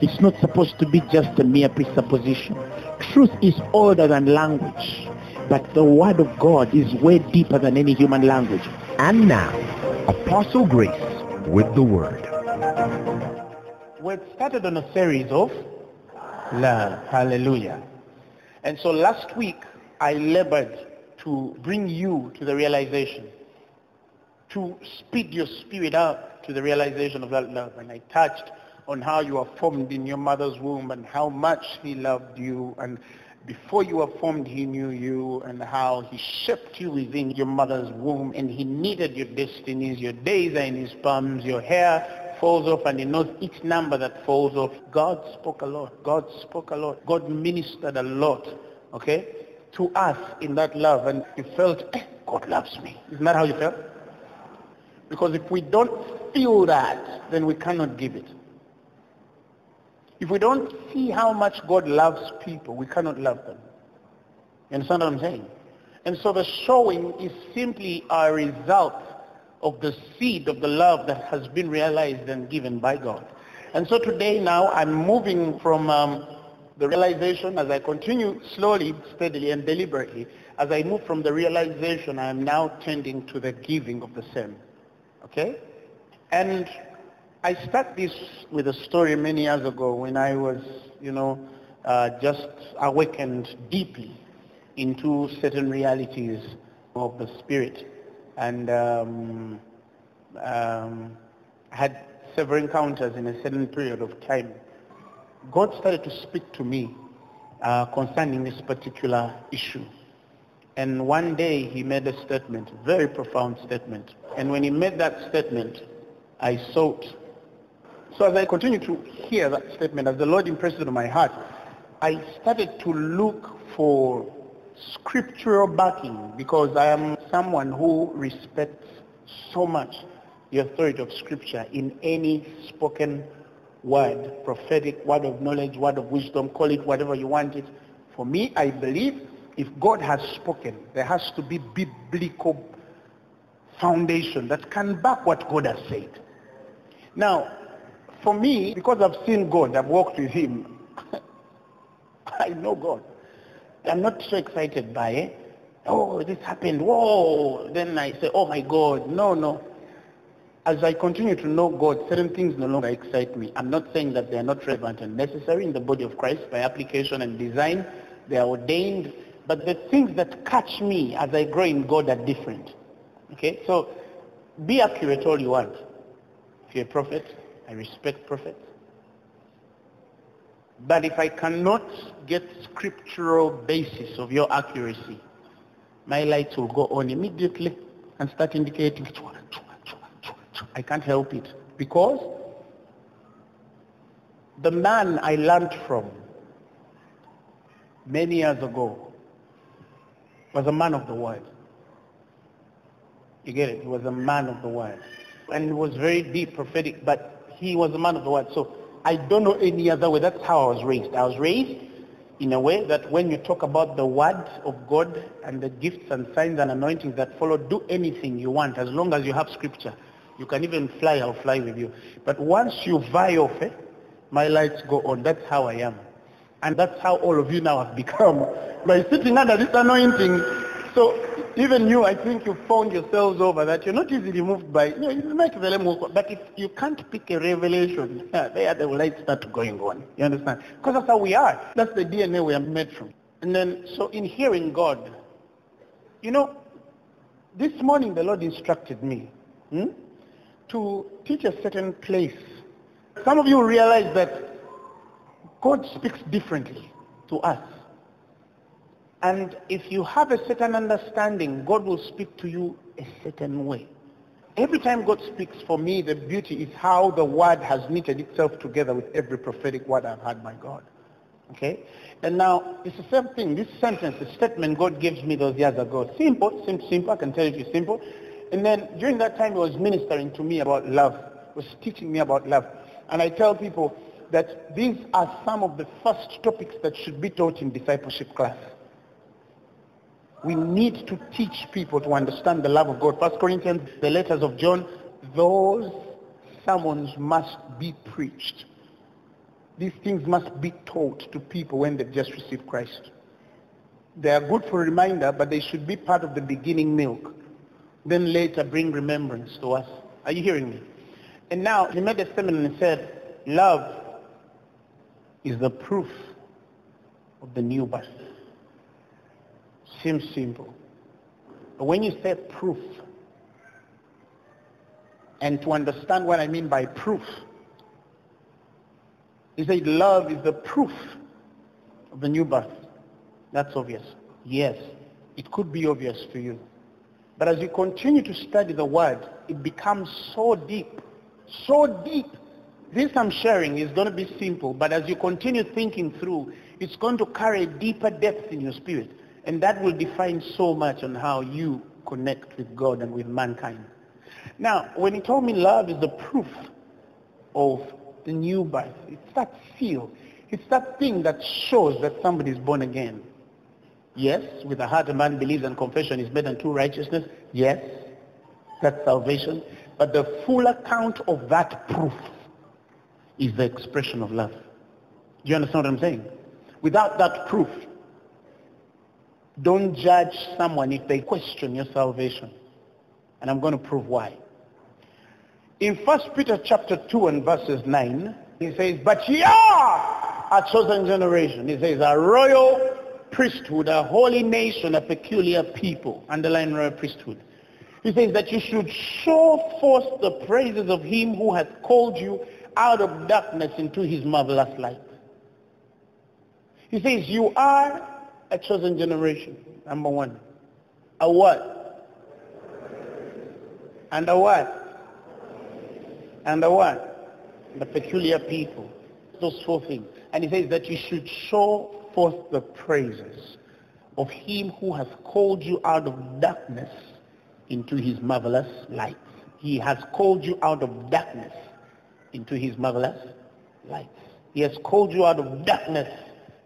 It's not supposed to be just a mere presupposition. Truth is older than language. But the word of God is way deeper than any human language. And now, Apostle Grace with the Word. We've started on a series of love. Hallelujah. And so last week, I labored to bring you to the realization, to speed your spirit up to the realization of that love. And I touched on how you were formed in your mother's womb and how much he loved you. And before you were formed he knew you and how he shaped you within your mother's womb. And he needed your destinies your days are in his palms your hair falls off and he knows each number that falls off. God spoke a lot. God spoke a lot. God ministered a lot okay to us in that love. And you felt eh, god loves me. Isn't that how you felt? Because if we don't feel that then we cannot give it if we don't see how much God loves people, we cannot love them. You understand what I'm saying? And so the showing is simply a result of the seed of the love that has been realized and given by God. And so today now I'm moving from um, the realization as I continue slowly, steadily and deliberately, as I move from the realization I am now tending to the giving of the same. Okay? And I start this with a story many years ago when I was, you know, uh, just awakened deeply into certain realities of the spirit. And um, um, had several encounters in a certain period of time. God started to speak to me uh, concerning this particular issue. And one day he made a statement, very profound statement. And when he made that statement, I sought so as I continued to hear that statement, as the Lord impressed it on my heart, I started to look for scriptural backing because I am someone who respects so much the authority of scripture in any spoken word, prophetic, word of knowledge, word of wisdom, call it whatever you want it. For me, I believe if God has spoken, there has to be biblical foundation that can back what God has said. Now, for me, because I've seen God, I've walked with him, I know God. I'm not so excited by it. Oh, this happened. Whoa. Then I say, oh my God. No, no. As I continue to know God, certain things no longer excite me. I'm not saying that they are not relevant and necessary in the body of Christ by application and design. They are ordained. But the things that catch me as I grow in God are different. Okay? So be accurate all you want. If you're a prophet, I respect prophets. But if I cannot get scriptural basis of your accuracy, my lights will go on immediately and start indicating. I can't help it. Because the man I learned from many years ago was a man of the word. You get it? He was a man of the word. And it was very deep prophetic, but he was a man of the word. So I don't know any other way. That's how I was raised. I was raised in a way that when you talk about the word of God and the gifts and signs and anointings that follow, do anything you want as long as you have scripture. You can even fly, I'll fly with you. But once you vie off it, my lights go on. That's how I am. And that's how all of you now have become. By sitting under this anointing, so even you, I think you found yourselves over that you're not easily moved by, you know, you make the but if you can't pick a revelation, there the lights start going on. You understand? Because that's how we are. That's the DNA we are made from. And then, so in hearing God, you know, this morning the Lord instructed me hmm, to teach a certain place. Some of you realize that God speaks differently to us. And if you have a certain understanding, God will speak to you a certain way. Every time God speaks for me, the beauty is how the word has knitted itself together with every prophetic word I've had by God. Okay? And now, it's the same thing. This sentence, the statement God gives me those years ago. Simple, simple, simple. I can tell you it's simple. And then during that time, he was ministering to me about love. Was teaching me about love. And I tell people that these are some of the first topics that should be taught in discipleship class. We need to teach people to understand the love of God. First Corinthians, the letters of John, those sermons must be preached. These things must be taught to people when they've just received Christ. They are good for a reminder, but they should be part of the beginning milk. Then later bring remembrance to us. Are you hearing me? And now he made a statement and said, love is the proof of the new birth. Seems simple. But when you say proof, and to understand what I mean by proof, he said love is the proof of the new birth. That's obvious. Yes, it could be obvious to you. But as you continue to study the word, it becomes so deep, so deep. This I'm sharing is going to be simple, but as you continue thinking through, it's going to carry a deeper depth in your spirit. And that will define so much on how you connect with God and with mankind. Now, when he told me love is the proof of the new birth, it's that seal. It's that thing that shows that somebody is born again. Yes, with the heart a man believes and confession is made unto righteousness. Yes, that's salvation. But the full account of that proof is the expression of love. Do you understand what I'm saying? Without that proof, don't judge someone if they question your salvation. And I'm going to prove why. In 1 Peter chapter 2 and verses 9, he says, But ye are a chosen generation. He says, a royal priesthood, a holy nation, a peculiar people. Underline royal priesthood. He says that you should show forth the praises of him who has called you out of darkness into his marvelous light. He says, you are a chosen generation, number one. A what? And a what? And a what? The peculiar people. Those four things. And he says that you should show forth the praises of him who has called you out of darkness into his marvelous light. He has called you out of darkness into his marvelous light. He has called you out of darkness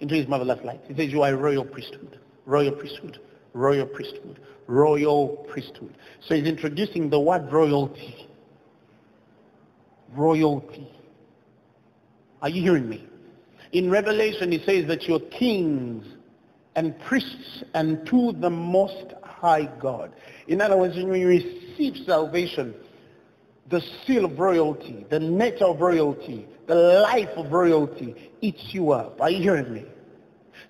into his marvelous light. He says you are a royal priesthood, royal priesthood, royal priesthood, royal priesthood. So he's introducing the word royalty. Royalty. Are you hearing me? In Revelation, he says that you're kings and priests and to the most high God. In other words, when you receive salvation, the seal of royalty, the nature of royalty, the life of royalty eats you up. Are you hearing me?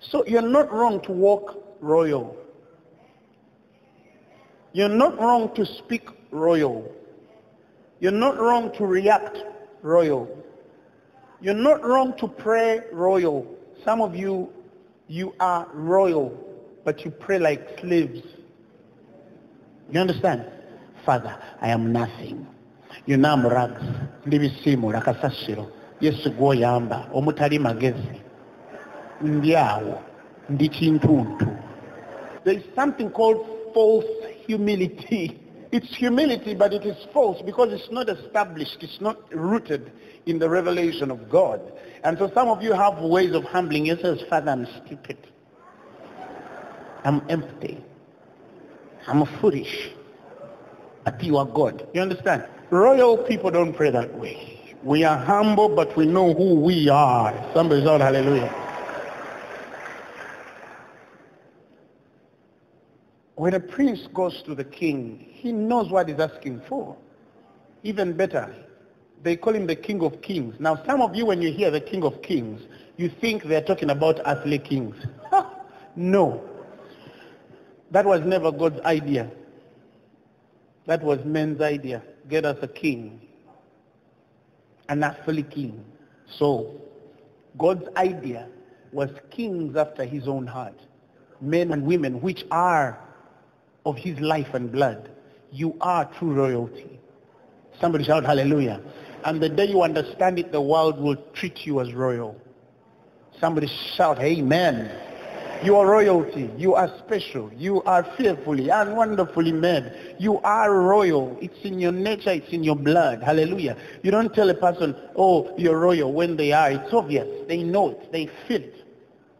So you're not wrong to walk royal. You're not wrong to speak royal. You're not wrong to react royal. You're not wrong to pray royal. Some of you, you are royal, but you pray like slaves. You understand? Father, I am nothing. Yesu magezi ndi there is something called false humility. It's humility but it is false because it's not established it's not rooted in the revelation of god. And so some of you have ways of humbling yourselves father i'm stupid. I'm empty. I'm foolish you are god you understand Royal people don't pray that way. We are humble, but we know who we are. Somebody shout hallelujah. When a prince goes to the king, he knows what he's asking for. Even better, they call him the king of kings. Now, some of you, when you hear the king of kings, you think they're talking about earthly kings. no. That was never God's idea. That was men's idea. Get us a king. An earthly king. So, God's idea was kings after his own heart. Men and women which are of his life and blood. You are true royalty. Somebody shout hallelujah. And the day you understand it, the world will treat you as royal. Somebody shout, Amen. You are royalty. You are special. You are fearfully and wonderfully made. You are royal. It's in your nature. It's in your blood. Hallelujah. You don't tell a person, oh, you're royal when they are. It's obvious. They know it. They feel it.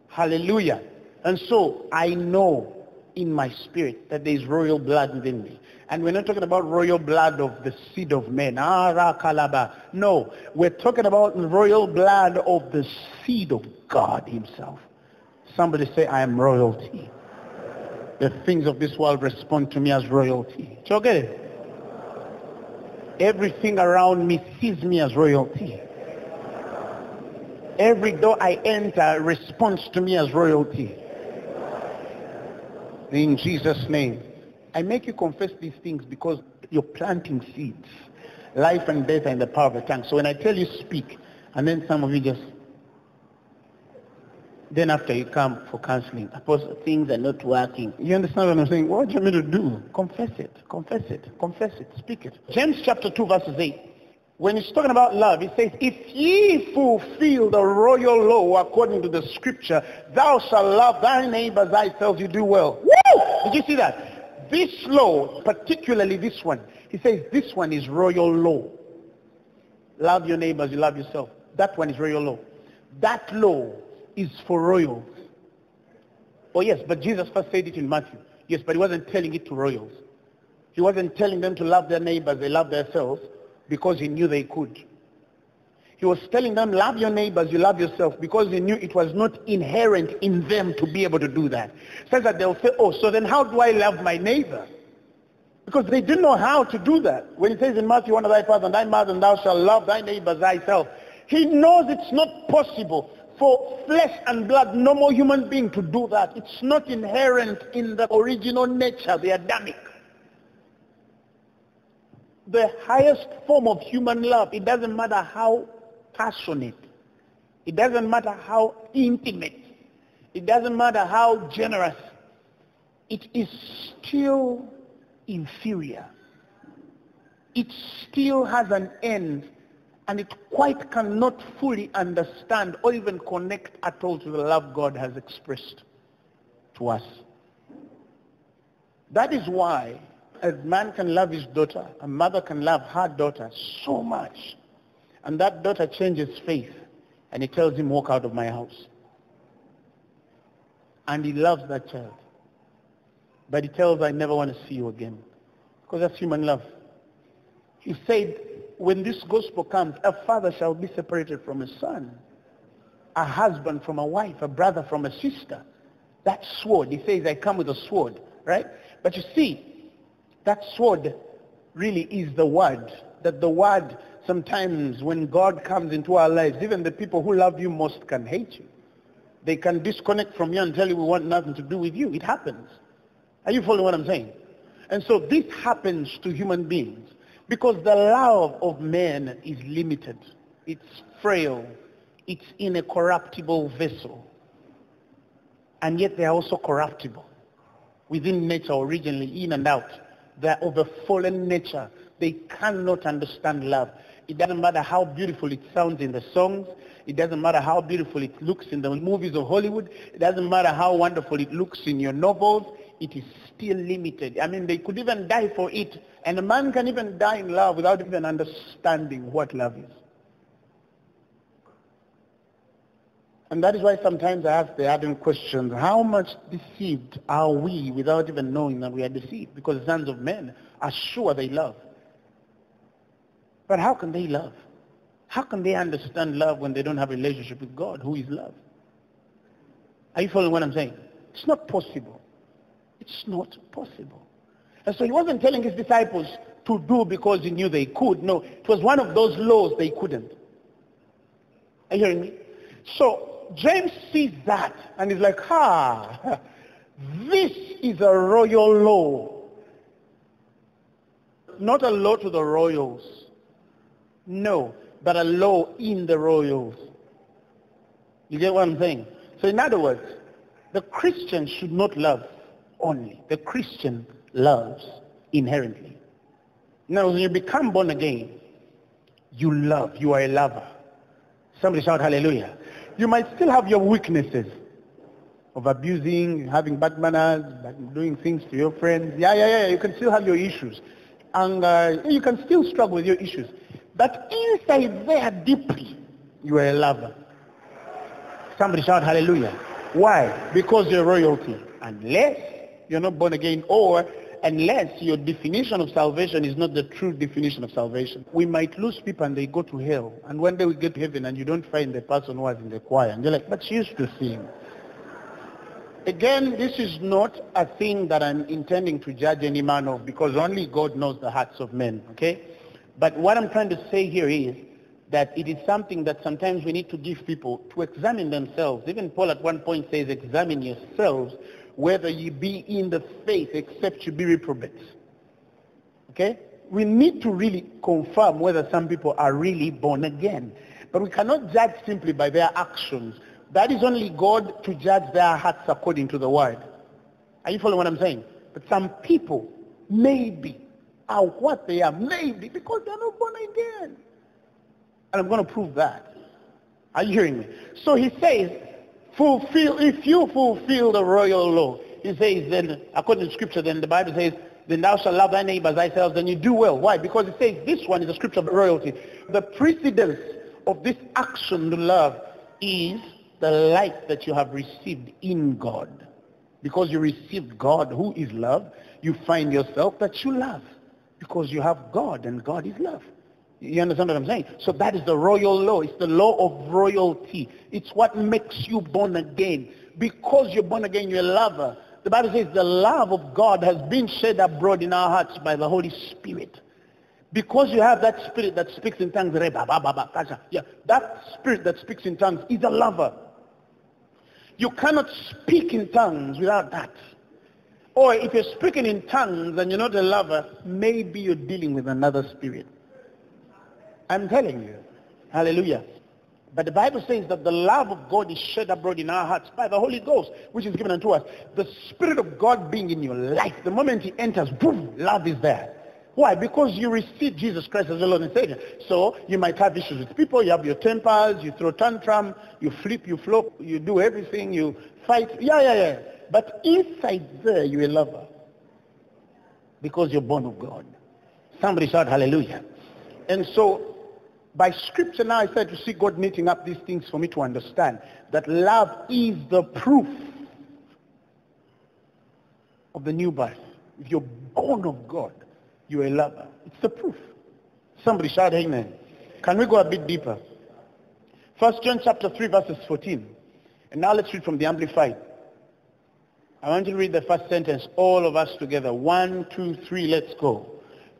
Hallelujah. And so I know in my spirit that there is royal blood within me. And we're not talking about royal blood of the seed of men. No, we're talking about royal blood of the seed of God himself. Somebody say, I am royalty. The things of this world respond to me as royalty. Do you get it? Everything around me sees me as royalty. Every door I enter responds to me as royalty. In Jesus' name. I make you confess these things because you're planting seeds. Life and death are in the power of the tongue. So when I tell you speak, and then some of you just then after you come for counseling, suppose things are not working. You understand what I'm saying? What do you want me to do? Confess it. Confess it. Confess it. Speak it. James chapter 2 verses 8. When he's talking about love, he says, If ye fulfill the royal law according to the scripture, thou shalt love thy neighbor thyself, you do well. Woo! Did you see that? This law, particularly this one, he says this one is royal law. Love your neighbors, you love yourself. That one is royal law. That law is for royals. Oh yes, but Jesus first said it in Matthew. Yes, but he wasn't telling it to royals. He wasn't telling them to love their neighbors, they love themselves because he knew they could. He was telling them, love your neighbors, you love yourself, because he knew it was not inherent in them to be able to do that. Says that they'll say, oh, so then how do I love my neighbor? Because they didn't know how to do that. When he says in Matthew, honor thy father and thy mother, and thou shalt love thy neighbor thyself, he knows it's not possible for flesh and blood, no normal human being to do that. It's not inherent in the original nature, the Adamic. The highest form of human love, it doesn't matter how passionate, it doesn't matter how intimate, it doesn't matter how generous, it is still inferior. It still has an end and it quite cannot fully understand or even connect at all to the love God has expressed to us. That is why a man can love his daughter, a mother can love her daughter so much, and that daughter changes faith, and he tells him, walk out of my house. And he loves that child. But he tells I never want to see you again. Because that's human love. He said, when this gospel comes, a father shall be separated from his son, a husband from a wife, a brother from a sister. That sword, he says, I come with a sword, right? But you see, that sword really is the word. That the word, sometimes when God comes into our lives, even the people who love you most can hate you. They can disconnect from you and tell you we want nothing to do with you. It happens. Are you following what I'm saying? And so this happens to human beings. Because the love of man is limited. It's frail. It's in a corruptible vessel. And yet they are also corruptible. Within nature originally, in and out. They're of a fallen nature. They cannot understand love. It doesn't matter how beautiful it sounds in the songs. It doesn't matter how beautiful it looks in the movies of Hollywood. It doesn't matter how wonderful it looks in your novels. It is still limited. I mean, they could even die for it and a man can even die in love without even understanding what love is. And that is why sometimes I ask the adding questions, how much deceived are we without even knowing that we are deceived? Because the sons of men are sure they love. But how can they love? How can they understand love when they don't have a relationship with God, who is love? Are you following what I'm saying? It's not possible. It's not possible. And so he wasn't telling his disciples to do because he knew they could. No, it was one of those laws they couldn't. Are you hearing me? So James sees that and he's like, ha, this is a royal law. Not a law to the royals. No, but a law in the royals. You get what I'm saying? So in other words, the Christian should not love only. The Christian loves inherently. Now, when you become born again, you love. You are a lover. Somebody shout hallelujah. You might still have your weaknesses of abusing, having bad manners, doing things to your friends. Yeah, yeah, yeah. You can still have your issues. Uh, you can still struggle with your issues. But inside there deeply, you are a lover. Somebody shout hallelujah. Why? Because you're royalty. Unless you're not born again or unless your definition of salvation is not the true definition of salvation. We might lose people and they go to hell. And one day we get to heaven and you don't find the person who was in the choir. And you're like, but she used to sing. Again, this is not a thing that I'm intending to judge any man of because only God knows the hearts of men, okay? But what I'm trying to say here is that it is something that sometimes we need to give people to examine themselves. Even Paul at one point says, examine yourselves whether ye be in the faith except you be reprobates. Okay? We need to really confirm whether some people are really born again. But we cannot judge simply by their actions. That is only God to judge their hearts according to the word. Are you following what I'm saying? But some people, maybe, are what they are, maybe, because they're not born again. And I'm going to prove that. Are you hearing me? So he says, fulfill, if you fulfill the royal law, he says then, according to scripture, then the Bible says, then thou shalt love thy neighbor as thyself, then you do well. Why? Because it says this one is a scripture of royalty. The precedence of this action to love is the light that you have received in God. Because you received God, who is love, you find yourself that you love. Because you have God, and God is love. You understand what I'm saying? So that is the royal law. It's the law of royalty. It's what makes you born again. Because you're born again, you're a lover. The Bible says the love of God has been shed abroad in our hearts by the Holy Spirit. Because you have that spirit that speaks in tongues, yeah, that spirit that speaks in tongues is a lover. You cannot speak in tongues without that. Or if you're speaking in tongues and you're not a lover, maybe you're dealing with another spirit. I'm telling you. Hallelujah. But the Bible says that the love of God is shed abroad in our hearts by the Holy Ghost, which is given unto us. The Spirit of God being in your life, the moment he enters, boom, love is there. Why? Because you receive Jesus Christ as your Lord and Savior. So you might have issues with people. You have your tempers. You throw tantrum. You flip. You flop. You do everything. You fight. Yeah, yeah, yeah. But inside there, you're a lover. Because you're born of God. Somebody shout hallelujah. And so by scripture now I said to see God knitting up these things for me to understand that love is the proof of the new birth. If you're born of God, you're a lover. It's the proof. Somebody shout amen. Can we go a bit deeper? First John chapter 3 verses 14. And now let's read from the Amplified. I want you to read the first sentence, all of us together. One, two, three, let's go.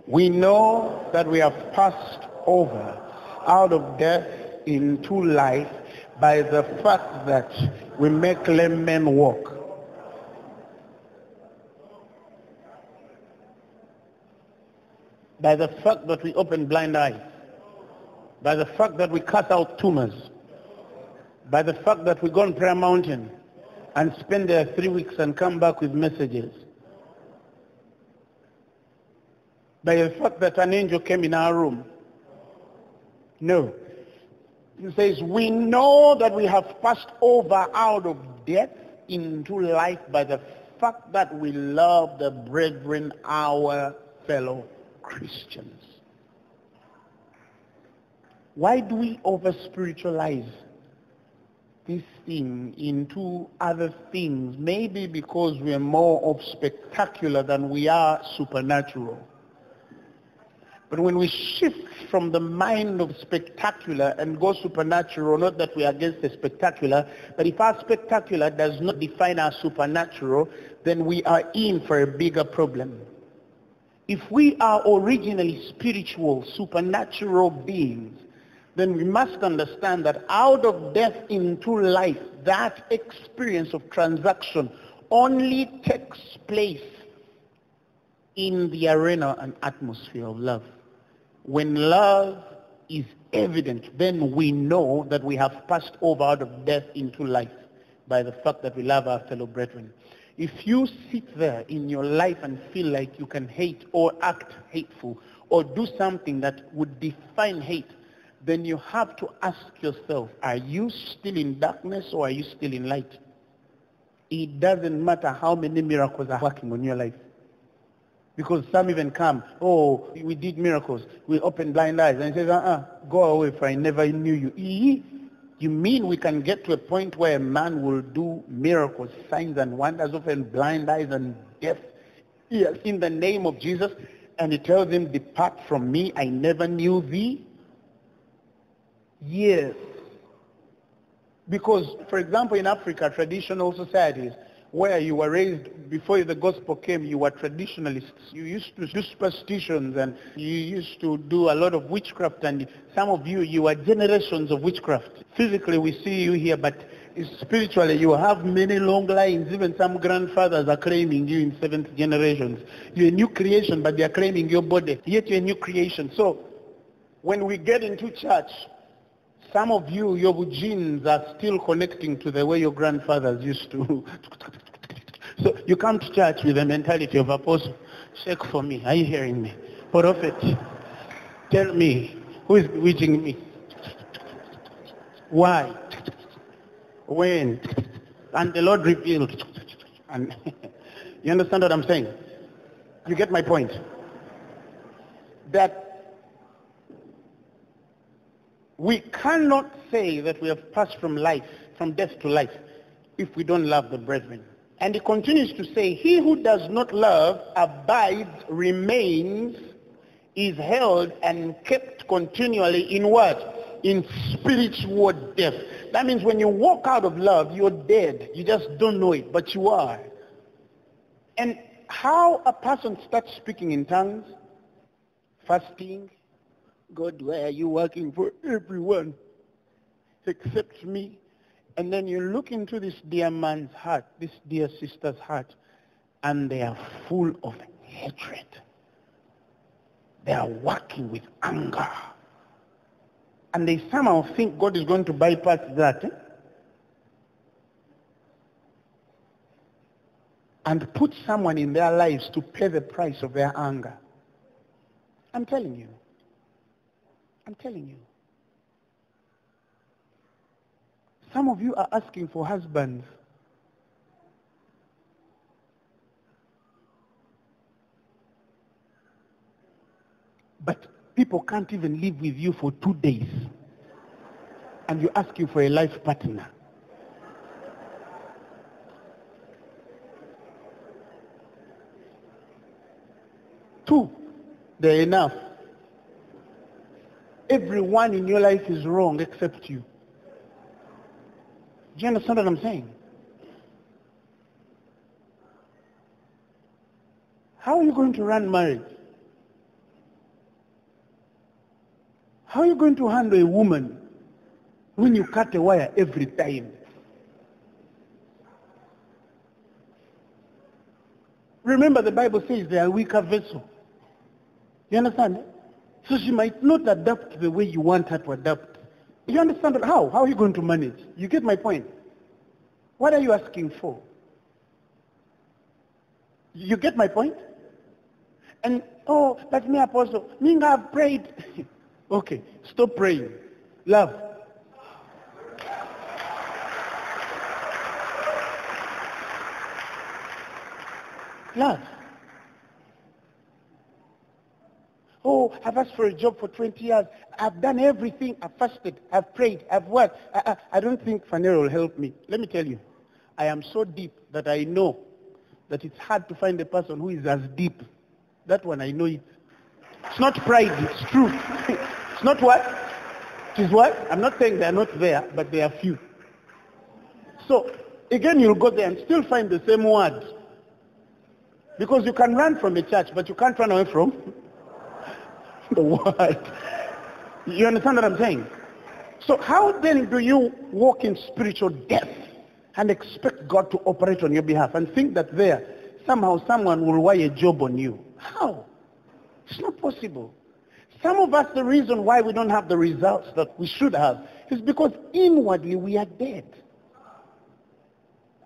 We know that we have passed over out of death into life by the fact that we make lame men walk. By the fact that we open blind eyes. By the fact that we cut out tumors. By the fact that we go on prayer mountain and spend there three weeks and come back with messages. By the fact that an angel came in our room no. He says, we know that we have passed over out of death into life by the fact that we love the brethren, our fellow Christians. Why do we over-spiritualize this thing into other things? Maybe because we're more of spectacular than we are supernatural. But when we shift from the mind of spectacular and go supernatural, not that we are against the spectacular, but if our spectacular does not define our supernatural, then we are in for a bigger problem. If we are originally spiritual, supernatural beings, then we must understand that out of death into life, that experience of transaction only takes place in the arena and atmosphere of love. When love is evident, then we know that we have passed over out of death into life by the fact that we love our fellow brethren. If you sit there in your life and feel like you can hate or act hateful or do something that would define hate, then you have to ask yourself, are you still in darkness or are you still in light? It doesn't matter how many miracles are working on your life. Because some even come, oh, we did miracles. We opened blind eyes. And he says, uh-uh, go away for I never knew you. You mean we can get to a point where a man will do miracles, signs and wonders, open blind eyes and deaf ears in the name of Jesus? And he tells him, depart from me, I never knew thee. Yes. Because, for example, in Africa, traditional societies, where you were raised before the gospel came, you were traditionalists. You used to do superstitions and you used to do a lot of witchcraft and some of you, you are generations of witchcraft. Physically, we see you here, but spiritually, you have many long lines. Even some grandfathers are claiming you in seventh generations. You're a new creation, but they are claiming your body. Yet you're a new creation. So when we get into church, some of you, your genes are still connecting to the way your grandfathers used to. so you come to church with the mentality of apostle. Check for me. Are you hearing me? Prophet, tell me, who is bewitching me? Why? When? And the Lord revealed. And you understand what I'm saying? You get my point? That we cannot say that we have passed from life, from death to life, if we don't love the brethren. And he continues to say, he who does not love abides, remains, is held and kept continually in what? In spiritual death. That means when you walk out of love, you're dead. You just don't know it, but you are. And how a person starts speaking in tongues, fasting, God, why are you working for everyone except me? And then you look into this dear man's heart, this dear sister's heart, and they are full of hatred. They are working with anger. And they somehow think God is going to bypass that. Eh? And put someone in their lives to pay the price of their anger. I'm telling you. I'm telling you. Some of you are asking for husbands. But people can't even live with you for two days. And you're asking for a life partner. Two, they're enough. Everyone in your life is wrong except you. Do you understand what I'm saying? How are you going to run marriage? How are you going to handle a woman when you cut a wire every time? Remember the Bible says they are weaker vessel. You understand? So she might not adapt the way you want her to adapt. You understand how? How are you going to manage? You get my point? What are you asking for? You get my point? And, oh, but me, Apostle, me have prayed. okay, stop praying. Love. Love. Oh, I've asked for a job for 20 years. I've done everything. I've fasted. I've prayed. I've worked. I, I, I don't think Phaneroo will help me. Let me tell you, I am so deep that I know that it's hard to find a person who is as deep. That one, I know it. It's not pride. It's true. it's not what? It is what? I'm not saying they're not there, but they are few. So, again, you'll go there and still find the same word. Because you can run from a church, but you can't run away from the. You understand what I'm saying? So how then do you walk in spiritual death and expect God to operate on your behalf and think that there somehow someone will wire a job on you? How? It's not possible. Some of us, the reason why we don't have the results that we should have is because inwardly we are dead.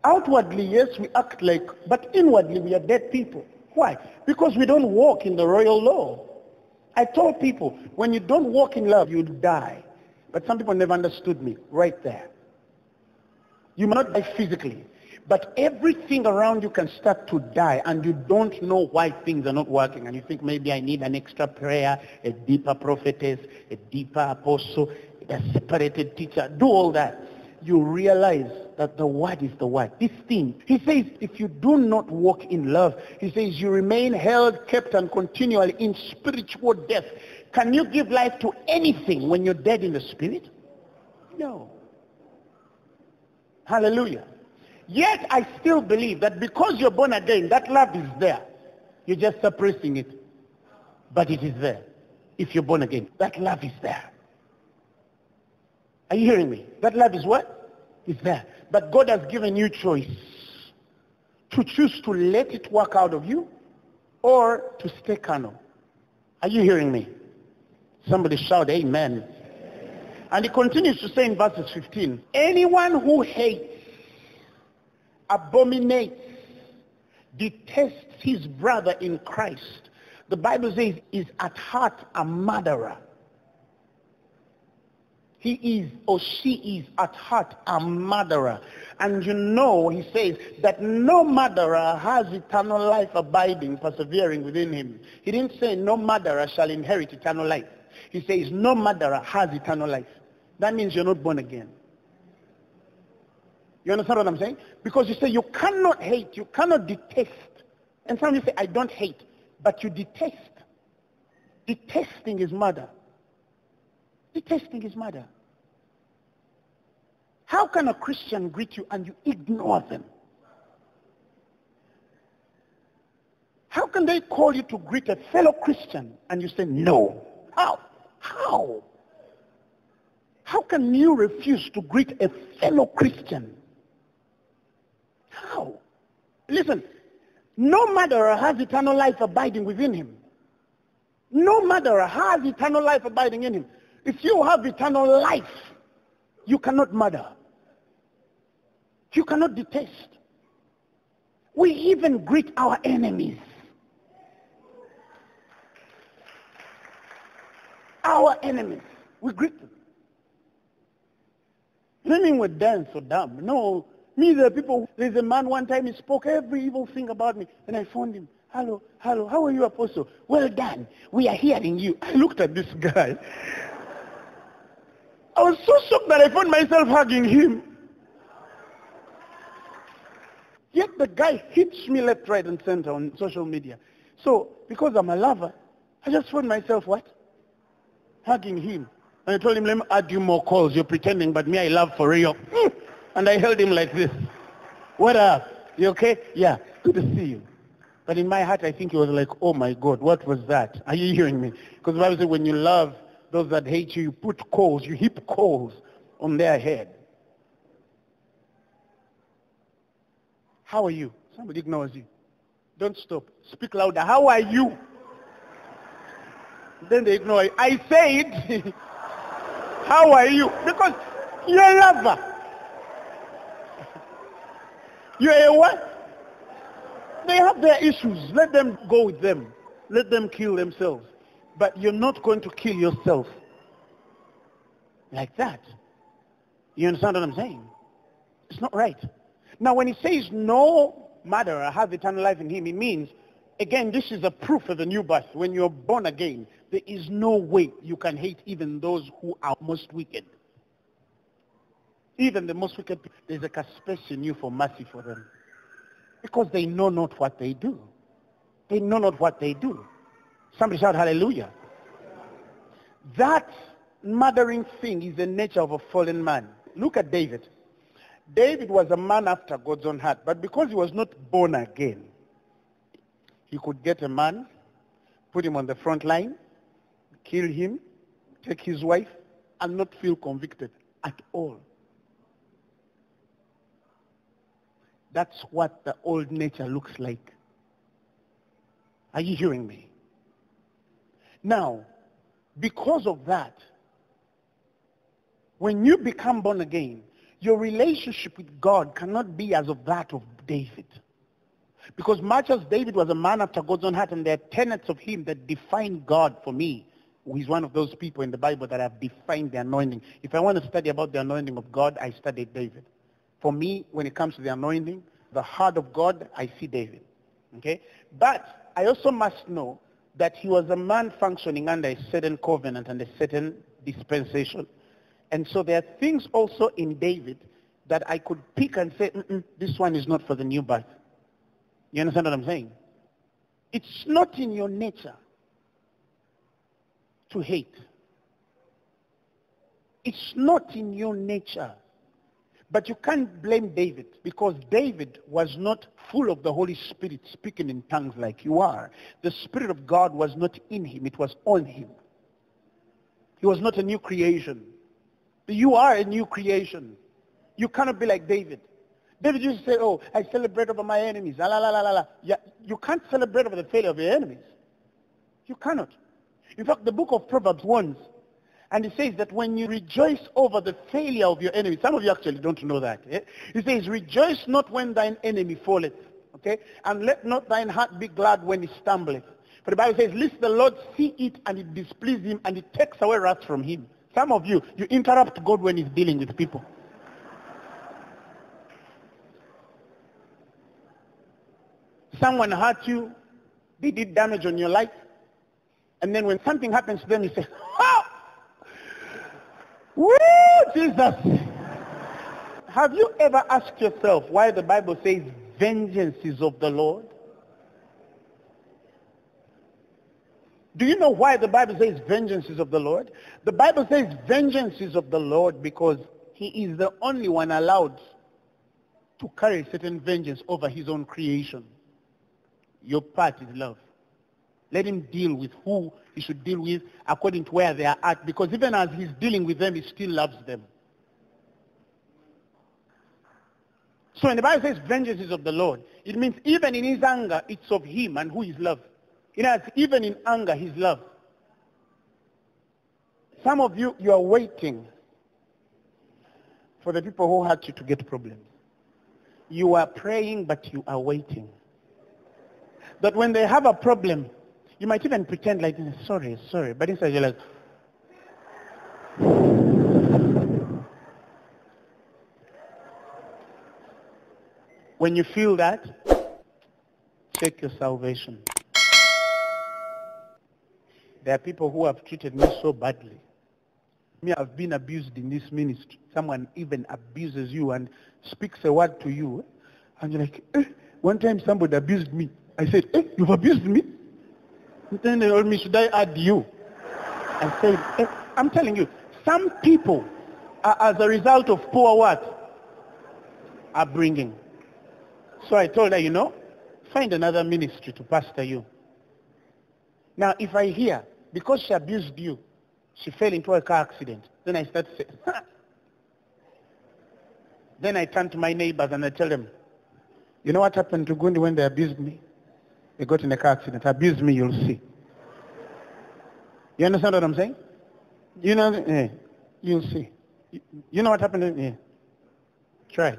Outwardly, yes, we act like, but inwardly we are dead people. Why? Because we don't walk in the royal law. I told people, when you don't walk in love, you die. But some people never understood me right there. You may not die physically, but everything around you can start to die and you don't know why things are not working. And you think maybe I need an extra prayer, a deeper prophetess, a deeper apostle, a separated teacher. Do all that. You realize that the word is the word. This thing, he says, if you do not walk in love, he says, you remain held, kept, and continually in spiritual death. Can you give life to anything when you're dead in the spirit? No. Hallelujah. Yet I still believe that because you're born again, that love is there. You're just suppressing it. But it is there. If you're born again, that love is there. Are you hearing me? That love is what? Is there. But God has given you choice to choose to let it work out of you or to stay carnal. Are you hearing me? Somebody shout amen. And he continues to say in verses 15, anyone who hates, abominates, detests his brother in Christ, the Bible says is at heart a murderer. He is or she is at heart a murderer. And you know, he says, that no murderer has eternal life abiding, persevering within him. He didn't say no murderer shall inherit eternal life. He says no murderer has eternal life. That means you're not born again. You understand what I'm saying? Because you say you cannot hate, you cannot detest. And some of you say, I don't hate, but you detest. Detesting is murder. Detesting is murder. How can a Christian greet you and you ignore them? How can they call you to greet a fellow Christian and you say no? How? How? How can you refuse to greet a fellow Christian? How? Listen, no murderer has eternal life abiding within him. No murderer has eternal life abiding in him. If you have eternal life, you cannot murder. You cannot detest. We even greet our enemies. Our enemies. We greet them. I don't mean we're dense or dumb. No. Me, are people, there's a man one time, he spoke every evil thing about me. And I phoned him. Hello, hello, how are you, Apostle? Well done. We are hearing you. I looked at this guy. I was so shocked that I found myself hugging him. Yet the guy hits me left, right, and center on social media. So, because I'm a lover, I just found myself what? Hugging him. And I told him, let me add you more calls. You're pretending, but me, I love for real. And I held him like this. What up? You okay? Yeah, good to see you. But in my heart, I think he was like, oh my God, what was that? Are you hearing me? Because the Bible says when you love those that hate you, you put coals, you heap coals on their head. How are you? Somebody ignores you. Don't stop. Speak louder. How are you? Then they ignore you. I said, how are you? Because you're a lover. You're a what? They have their issues. Let them go with them. Let them kill themselves. But you're not going to kill yourself like that. You understand what I'm saying? It's not right. Now, when he says no murderer has eternal life in him, it means, again, this is a proof of the new birth. When you're born again, there is no way you can hate even those who are most wicked. Even the most wicked, there's a capacity in you for mercy for them. Because they know not what they do. They know not what they do. Somebody shout hallelujah. That murdering thing is the nature of a fallen man. Look at David. David was a man after God's own heart, but because he was not born again, he could get a man, put him on the front line, kill him, take his wife, and not feel convicted at all. That's what the old nature looks like. Are you hearing me? Now, because of that, when you become born again, your relationship with God cannot be as of that of David. Because much as David was a man after God's own heart and there are tenets of him that define God for me, he's one of those people in the Bible that have defined the anointing. If I want to study about the anointing of God, I study David. For me, when it comes to the anointing, the heart of God, I see David. Okay? But I also must know that he was a man functioning under a certain covenant and a certain dispensation. And so there are things also in David that I could pick and say, this one is not for the new birth. You understand what I'm saying? It's not in your nature to hate. It's not in your nature. But you can't blame David because David was not full of the Holy Spirit speaking in tongues like you are. The Spirit of God was not in him. It was on him. He was not a new creation. You are a new creation. You cannot be like David. David used to say, oh, I celebrate over my enemies. La, la, la, la, la. Yeah, you can't celebrate over the failure of your enemies. You cannot. In fact, the book of Proverbs warns, and he says that when you rejoice over the failure of your enemy, some of you actually don't know that. Eh? It says, rejoice not when thine enemy falleth, okay? And let not thine heart be glad when he stumbleth. For the Bible says, lest the Lord see it and it displease him and it takes away wrath from him. Some of you, you interrupt God when he's dealing with people. Someone hurt you, they did damage on your life, and then when something happens to them, you say, oh! Jesus! Have you ever asked yourself why the Bible says vengeance is of the Lord? Do you know why the Bible says vengeance is of the Lord? The Bible says vengeance is of the Lord because he is the only one allowed to carry certain vengeance over his own creation. Your part is love. Let him deal with who he should deal with according to where they are at because even as he's dealing with them, he still loves them. So when the Bible says vengeance is of the Lord, it means even in his anger, it's of him and who is love. You know, even in anger, his love. Some of you, you are waiting for the people who hurt you to get problems. You are praying, but you are waiting. That when they have a problem, you might even pretend like, sorry, sorry, but inside you're like, when you feel that, check your salvation. There are people who have treated me so badly. Me, I've been abused in this ministry. Someone even abuses you and speaks a word to you. And you're like, eh. one time somebody abused me. I said, eh, you've abused me? Then they told me, should I add you? I said, I'm telling you, some people are as a result of poor what? Upbringing. So I told her, you know, find another ministry to pastor you. Now, if I hear, because she abused you, she fell into a car accident, then I start to say, ha! Then I turn to my neighbors and I tell them, you know what happened to Gundi when they abused me? They got in a car accident. Abuse me, you'll see. You understand what I'm saying? You know, yeah, you'll see. You know what happened? Yeah. Try.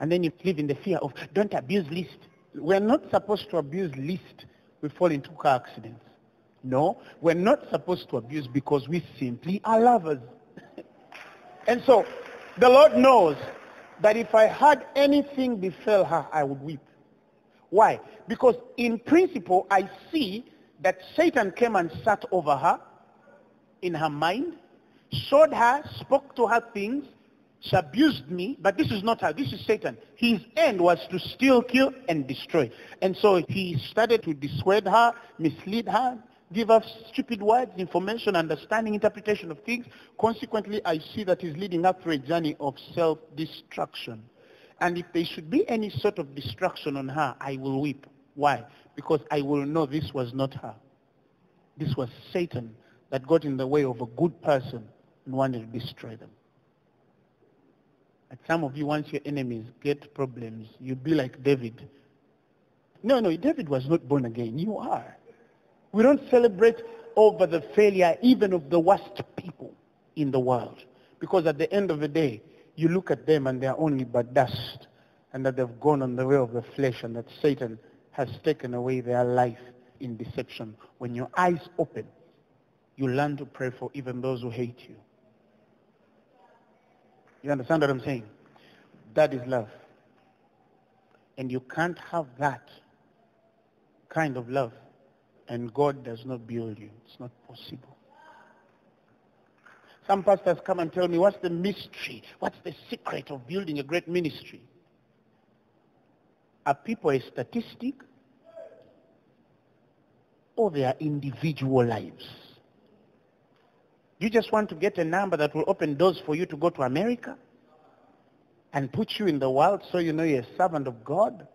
And then you live in the fear of, don't abuse least. We're not supposed to abuse least. We fall into car accidents. No, we're not supposed to abuse because we simply are lovers. and so the Lord knows that if I had anything befell her, I would weep. Why? Because in principle, I see that Satan came and sat over her in her mind, showed her, spoke to her things, she abused me, but this is not her. This is Satan. His end was to steal, kill, and destroy. And so he started to dissuade her, mislead her, give us stupid words, information, understanding, interpretation of things. Consequently, I see that he's leading up to a journey of self-destruction. And if there should be any sort of destruction on her, I will weep. Why? Because I will know this was not her. This was Satan that got in the way of a good person and wanted to destroy them. And some of you, once your enemies get problems, you be like David. No, no, David was not born again. You are. We don't celebrate over the failure even of the worst people in the world. Because at the end of the day, you look at them and they are only but dust and that they've gone on the way of the flesh and that Satan has taken away their life in deception. When your eyes open, you learn to pray for even those who hate you. You understand what I'm saying? That is love. And you can't have that kind of love and God does not build you. It's not possible. Some pastors come and tell me, what's the mystery? What's the secret of building a great ministry? Are people a statistic? Or their individual lives? You just want to get a number that will open doors for you to go to America? And put you in the world so you know you're a servant of God?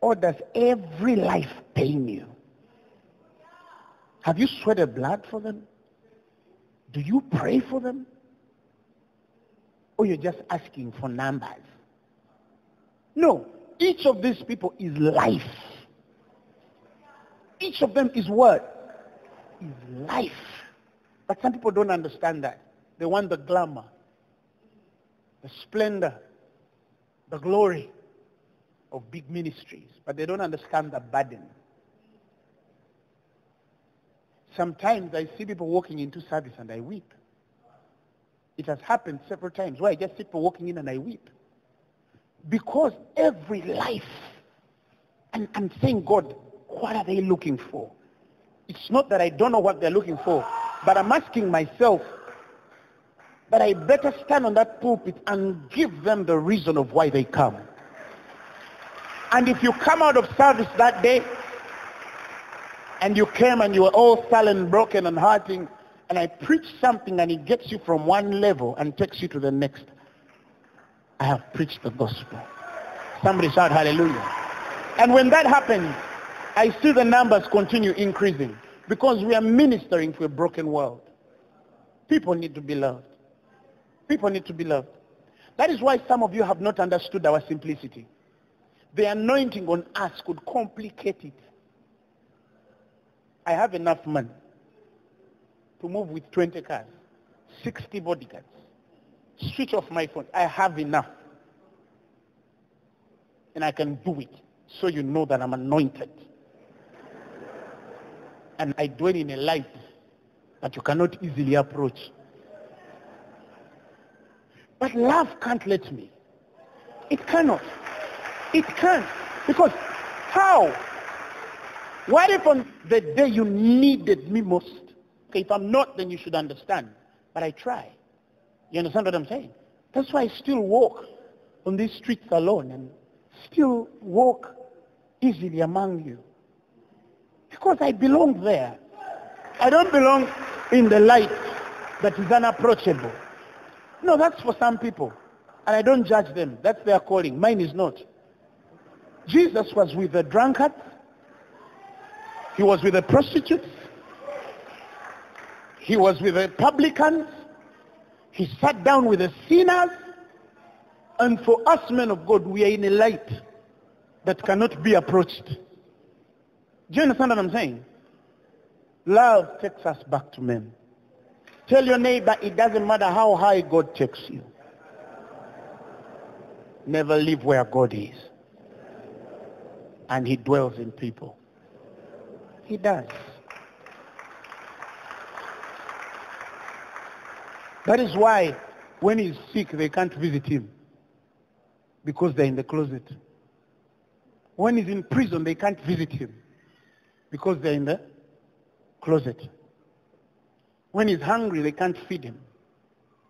Or does every life pain you? Have you sweated blood for them? Do you pray for them? Or you're just asking for numbers? No. Each of these people is life. Each of them is what? Is life. But some people don't understand that. They want the glamour, the splendor, the glory of big ministries. But they don't understand the burden. Sometimes I see people walking into service and I weep. It has happened several times where I just see people walking in and I weep. Because every life, and I'm saying, God, what are they looking for? It's not that I don't know what they're looking for, but I'm asking myself that I better stand on that pulpit and give them the reason of why they come. And if you come out of service that day and you came and you were all sullen, broken and hurting, and I preach something and it gets you from one level and takes you to the next, I have preached the gospel. Somebody shout hallelujah. And when that happens, I see the numbers continue increasing because we are ministering to a broken world. People need to be loved. People need to be loved. That is why some of you have not understood our simplicity. The anointing on us could complicate it. I have enough money to move with 20 cars, 60 bodyguards, switch off my phone. I have enough. And I can do it so you know that I'm anointed. And I dwell in a light that you cannot easily approach. But love can't let me. It cannot. It can't. Because how? What if on the day you needed me most? Okay, if I'm not, then you should understand. But I try. You understand what I'm saying? That's why I still walk on these streets alone and still walk easily among you. Because I belong there. I don't belong in the light that is unapproachable. No, that's for some people. And I don't judge them. That's their calling. Mine is not. Jesus was with the drunkards. He was with the prostitutes. He was with the publicans. He sat down with the sinners. And for us men of God, we are in a light that cannot be approached. Do you understand what I'm saying? Love takes us back to men. Tell your neighbor it doesn't matter how high God takes you. Never live where God is. And he dwells in people. He does. That is why when he's sick, they can't visit him. Because they're in the closet. When he's in prison, they can't visit him. Because they're in the closet. When he's hungry, they can't feed him.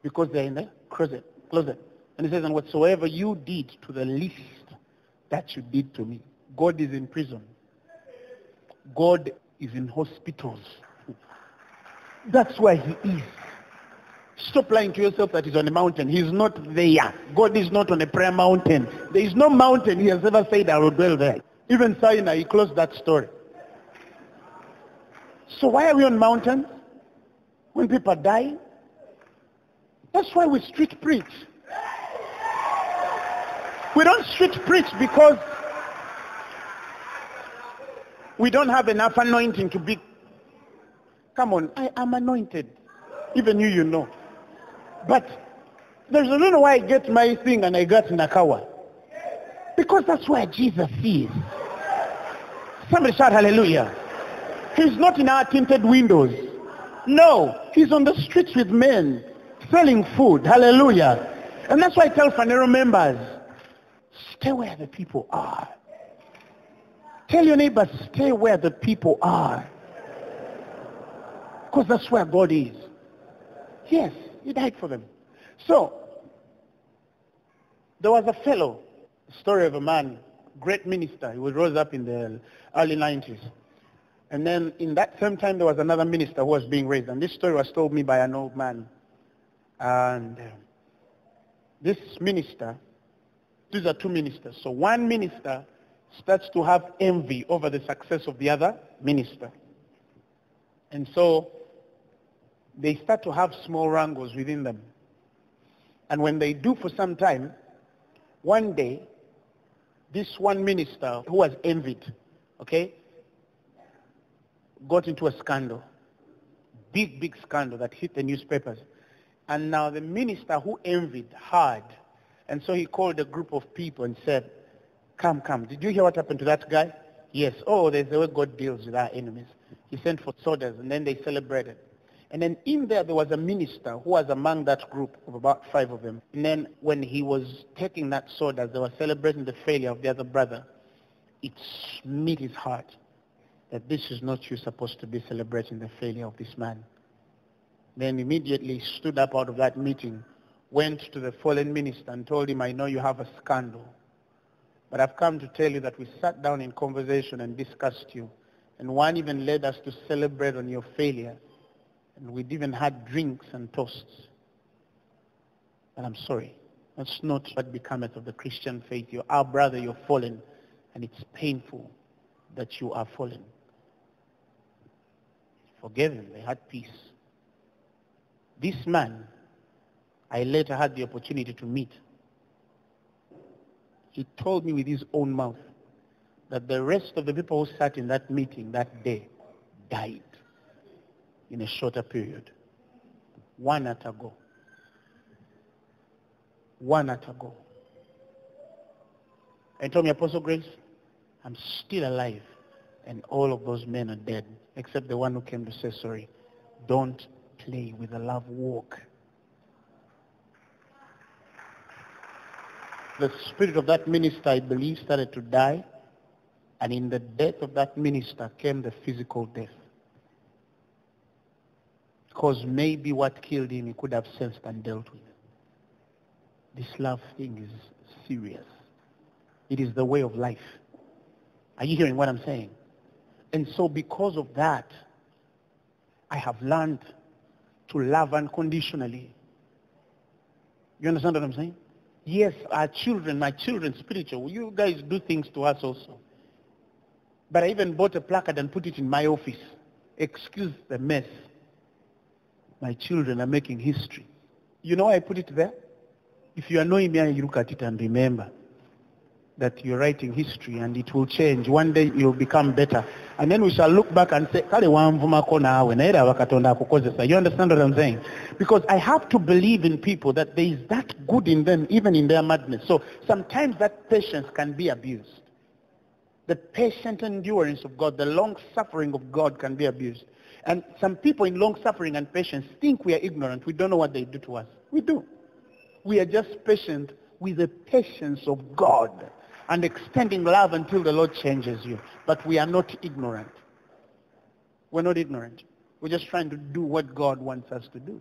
Because they're in the closet. closet. And he says, and whatsoever you did to the least, that you did to me. God is in prison. God is in hospitals. That's where he is. Stop lying to yourself that he's on a mountain. He's not there. God is not on a prayer mountain. There is no mountain he has ever said I will dwell there. Even Sinai, he closed that story. So why are we on mountains? When people die? That's why we street preach. We don't street preach because we don't have enough anointing to be. Come on, I am anointed. Even you, you know. But there's a reason why I get my thing and I got Nakawa. Because that's where Jesus is. Somebody shout hallelujah. He's not in our tinted windows. No, he's on the streets with men selling food. Hallelujah. And that's why I tell Phaneroo members, stay where the people are. Tell your neighbor, stay where the people are. Because that's where God is. Yes, he died for them. So, there was a fellow, story of a man, great minister. He was rose up in the early 90s. And then in that same time, there was another minister who was being raised. And this story was told me by an old man. And uh, this minister, these are two ministers. So one minister starts to have envy over the success of the other minister. And so they start to have small wrangles within them. And when they do for some time, one day, this one minister who was envied, okay, got into a scandal. Big, big scandal that hit the newspapers. And now the minister who envied heard. And so he called a group of people and said, come, come. Did you hear what happened to that guy? Yes. Oh, there's the way God deals with our enemies. He sent for sodas and then they celebrated. And then in there, there was a minister who was among that group of about five of them. And then when he was taking that sword as they were celebrating the failure of the other brother. It smote his heart that this is not you supposed to be celebrating the failure of this man. Then immediately stood up out of that meeting, went to the fallen minister and told him, I know you have a scandal. But I've come to tell you that we sat down in conversation and discussed you. And one even led us to celebrate on your failure. And we'd even had drinks and toasts. But I'm sorry. That's not what becometh of the Christian faith. You're our brother, you're fallen. And it's painful that you are fallen. Forgave him. They had peace. This man, I later had the opportunity to meet. He told me with his own mouth that the rest of the people who sat in that meeting that day died in a shorter period. One at a go. One at a go. And told me, Apostle Grace, I'm still alive. And all of those men are dead, except the one who came to say sorry. Don't play with the love walk. The spirit of that minister, I believe, started to die. And in the death of that minister came the physical death. Because maybe what killed him he could have sensed and dealt with. This love thing is serious. It is the way of life. Are you hearing what I'm saying? And so because of that, I have learned to love unconditionally. You understand what I'm saying? Yes, our children, my children, spiritual, you guys do things to us also. But I even bought a placard and put it in my office. Excuse the mess. My children are making history. You know I put it there? If you annoy me, you look at it and remember that you're writing history and it will change. One day you'll become better. And then we shall look back and say. You understand what I'm saying? Because I have to believe in people that there is that good in them, even in their madness. So sometimes that patience can be abused. The patient endurance of God, the long suffering of God can be abused. And some people in long suffering and patience think we are ignorant. We don't know what they do to us. We do. We are just patient with the patience of God and extending love until the Lord changes you. But we are not ignorant. We're not ignorant. We're just trying to do what God wants us to do.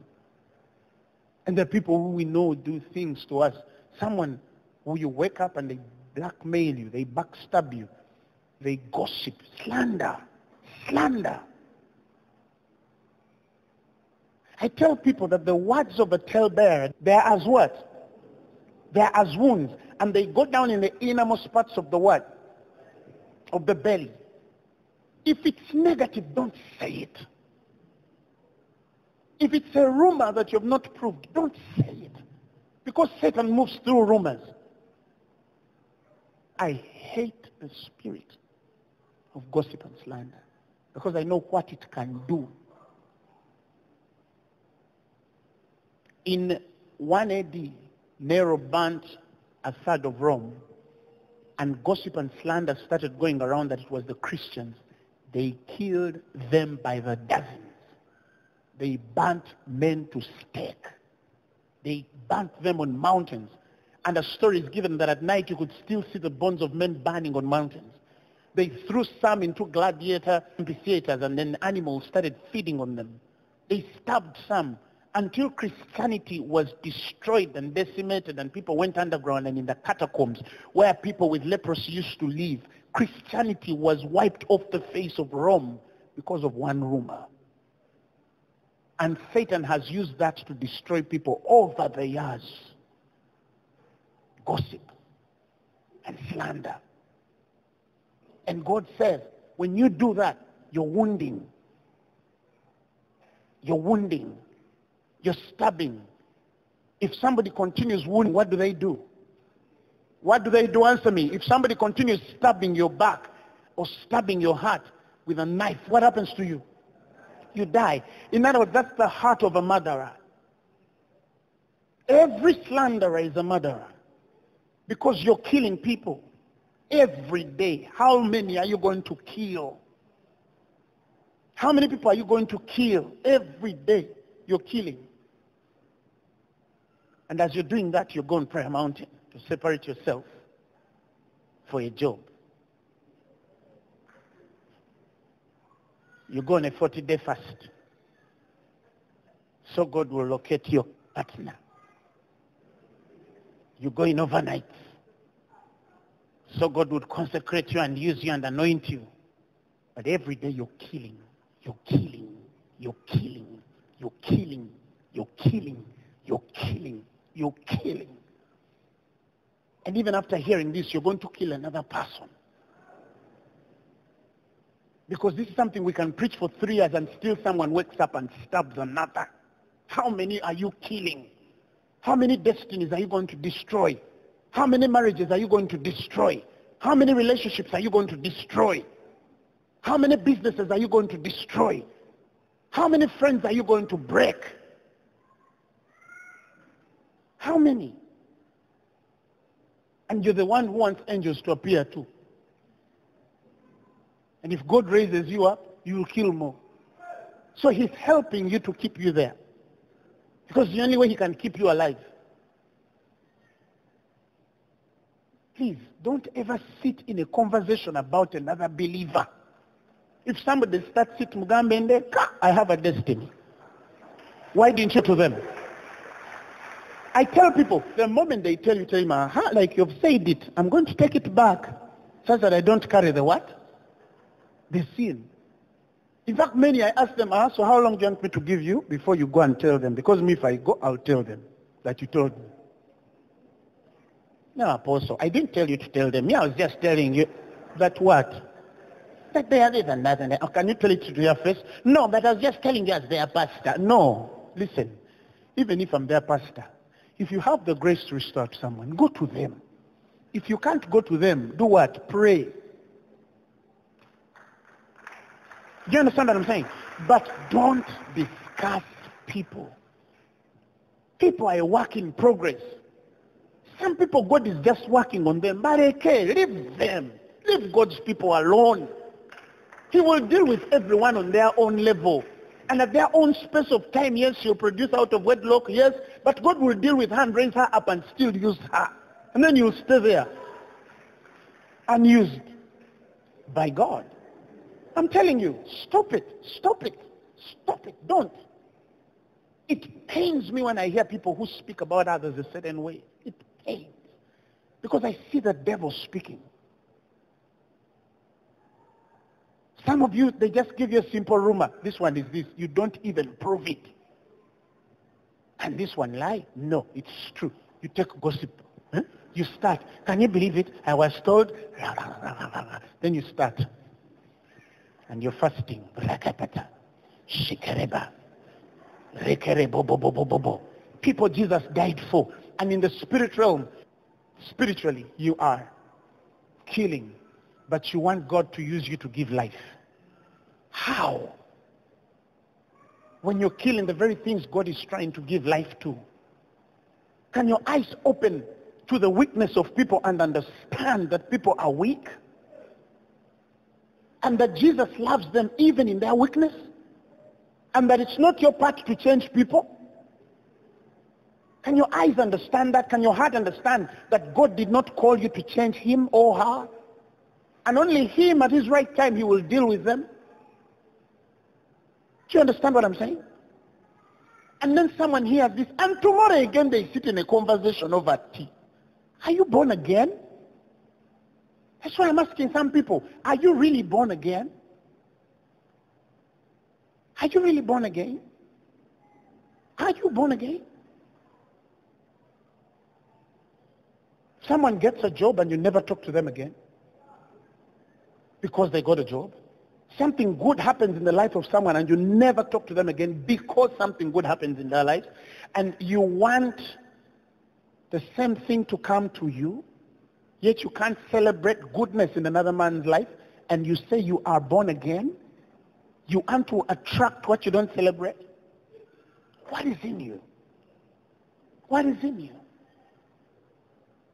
And the people who we know do things to us. Someone who you wake up and they blackmail you, they backstab you, they gossip, slander, slander. I tell people that the words of a talebearer, they're as what? They're as wounds. And they go down in the innermost parts of the what? Of the belly. If it's negative, don't say it. If it's a rumor that you have not proved, don't say it. Because Satan moves through rumors. I hate the spirit of gossip and slander because I know what it can do. In 1 AD, Nero burnt third of Rome and gossip and slander started going around that it was the Christians, they killed them by the dozens. They burnt men to stake. They burnt them on mountains. And a story is given that at night you could still see the bones of men burning on mountains. They threw some into gladiator amphitheaters and then animals started feeding on them. They stabbed some until Christianity was destroyed and decimated and people went underground and in the catacombs where people with leprosy used to live. Christianity was wiped off the face of Rome because of one rumor. And Satan has used that to destroy people over the years. Gossip and slander. And God says, when you do that, you're wounding. You're wounding. You're stabbing. If somebody continues wounding, what do they do? What do they do? Answer me. If somebody continues stabbing your back or stabbing your heart with a knife, what happens to you? You die. In other words, that's the heart of a murderer. Every slanderer is a murderer because you're killing people every day. How many are you going to kill? How many people are you going to kill every day? You're killing. And as you're doing that, you go on prayer mountain to separate yourself for a job. You go on a 40-day fast. So God will locate your partner. You go in overnight. So God would consecrate you and use you and anoint you. But every day you're killing, you're killing, you're killing, you're killing, you're killing, you're killing, you're killing. And even after hearing this, you're going to kill another person. Because this is something we can preach for three years and still someone wakes up and stabs another. How many are you killing? How many destinies are you going to destroy? How many marriages are you going to destroy? How many relationships are you going to destroy? How many businesses are you going to destroy? How many friends are you going to break? How many? And you're the one who wants angels to appear too. And if God raises you up, you will kill more. So he's helping you to keep you there. Because the only way he can keep you alive. Please, don't ever sit in a conversation about another believer. If somebody starts sitting, I have a destiny. Why didn't you to them? I tell people, the moment they tell you, tell me, aha, like you've said it, I'm going to take it back so that I don't carry the what? The sin. In fact, many, I ask them, ah, so how long do you want me to give you before you go and tell them? Because me, if I go, I'll tell them that you told me. No, Apostle, I didn't tell you to tell them. Me, I was just telling you that what? That they are this and and that. Oh, can you tell it to your face? No, but I was just telling you as their pastor. No, listen. Even if I'm their pastor, if you have the grace to restore to someone, go to them. If you can't go to them, do what? Pray. Do you understand what I'm saying? But don't discuss people. People are a work in progress. Some people, God is just working on them. But okay, leave them. Leave God's people alone. He will deal with everyone on their own level. And at their own space of time, yes, she'll produce out of wedlock, yes, but God will deal with her and raise her up and still use her. And then you'll stay there, unused by God. I'm telling you, stop it, stop it, stop it, don't. It pains me when I hear people who speak about others a certain way. It pains. Because I see the devil speaking. Some of you, they just give you a simple rumor. This one is this. You don't even prove it. And this one lie? No, it's true. You take gossip. Huh? You start. Can you believe it? I was told. Then you start. And you're fasting. People Jesus died for. And in the spirit realm, spiritually, you are killing. But you want God to use you to give life. How? When you're killing the very things God is trying to give life to. Can your eyes open to the weakness of people and understand that people are weak? And that Jesus loves them even in their weakness? And that it's not your part to change people? Can your eyes understand that? Can your heart understand that God did not call you to change him or her? And only him at his right time he will deal with them? Do you understand what I'm saying? And then someone hears this, and tomorrow again they sit in a conversation over tea. Are you born again? That's why I'm asking some people, are you really born again? Are you really born again? Are you born again? Someone gets a job and you never talk to them again because they got a job. Something good happens in the life of someone and you never talk to them again because something good happens in their life. And you want the same thing to come to you, yet you can't celebrate goodness in another man's life, and you say you are born again. You want to attract what you don't celebrate. What is in you? What is in you?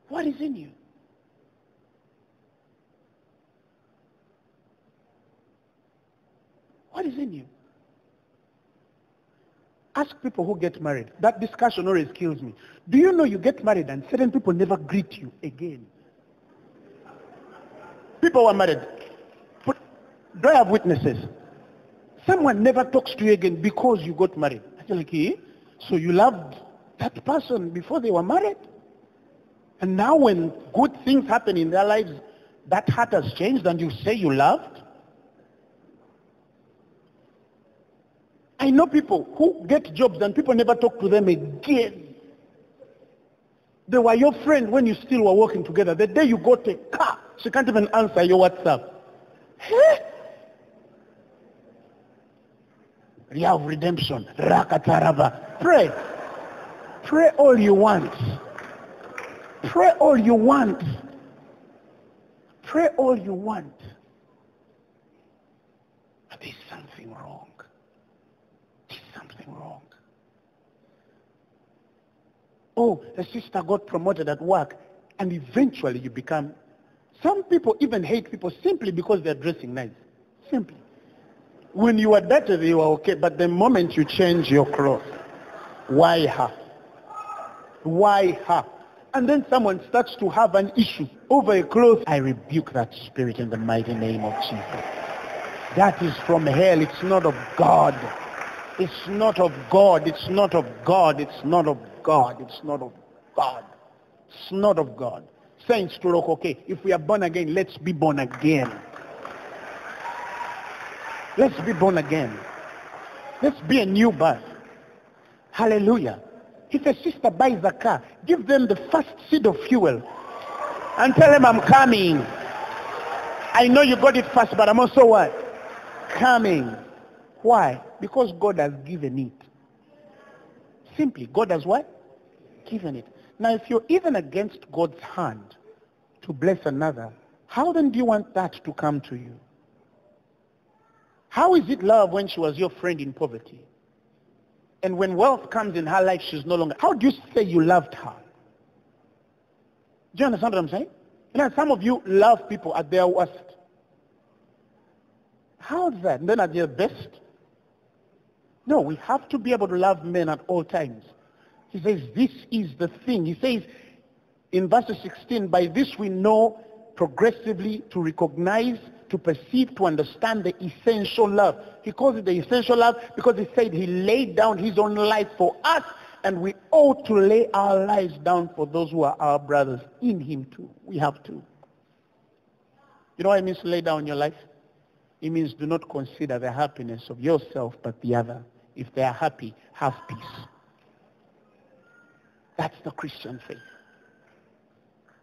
What is in you? What is in you? Ask people who get married. That discussion always kills me. Do you know you get married and certain people never greet you again? People are married. But do I have witnesses? Someone never talks to you again because you got married. Like, eh? So you loved that person before they were married? And now when good things happen in their lives, that heart has changed and you say you loved? I know people who get jobs and people never talk to them again. They were your friend when you still were working together. The day you got a car, she can't even answer your WhatsApp. Hey? You have redemption. Rakataraba. Pray. Pray all you want. Pray all you want. Pray all you want. But there's something wrong. There's something wrong. Oh, the sister got promoted at work and eventually you become some people even hate people simply because they're dressing nice. Simply. When you are dated, you are okay, but the moment you change your clothes, why her? Why her? And then someone starts to have an issue over a cloth. I rebuke that spirit in the mighty name of Jesus. That is from hell. It's not of God. It's not of God. It's not of God. It's not of God. It's not of God. It's not of God. Saints to look okay. If we are born again, let's be born again. Let's be born again. Let's be a new birth. Hallelujah. If a sister buys a car, give them the first seed of fuel and tell them I'm coming. I know you got it first, but I'm also what? Coming. Why? Because God has given it. Simply, God has what? Given it. Now, if you're even against God's hand to bless another, how then do you want that to come to you? How is it love when she was your friend in poverty? And when wealth comes in her life, she's no longer. How do you say you loved her? Do you understand what I'm saying? You know, some of you love people at their worst. How's that? And then at their best? No, we have to be able to love men at all times. He says, this is the thing. He says in verse 16, by this we know progressively to recognize, to perceive, to understand the essential love. He calls it the essential love because he said he laid down his own life for us and we ought to lay our lives down for those who are our brothers in him too. We have to. You know what it means to lay down your life? It means do not consider the happiness of yourself but the other. If they are happy, have peace. That's the Christian faith.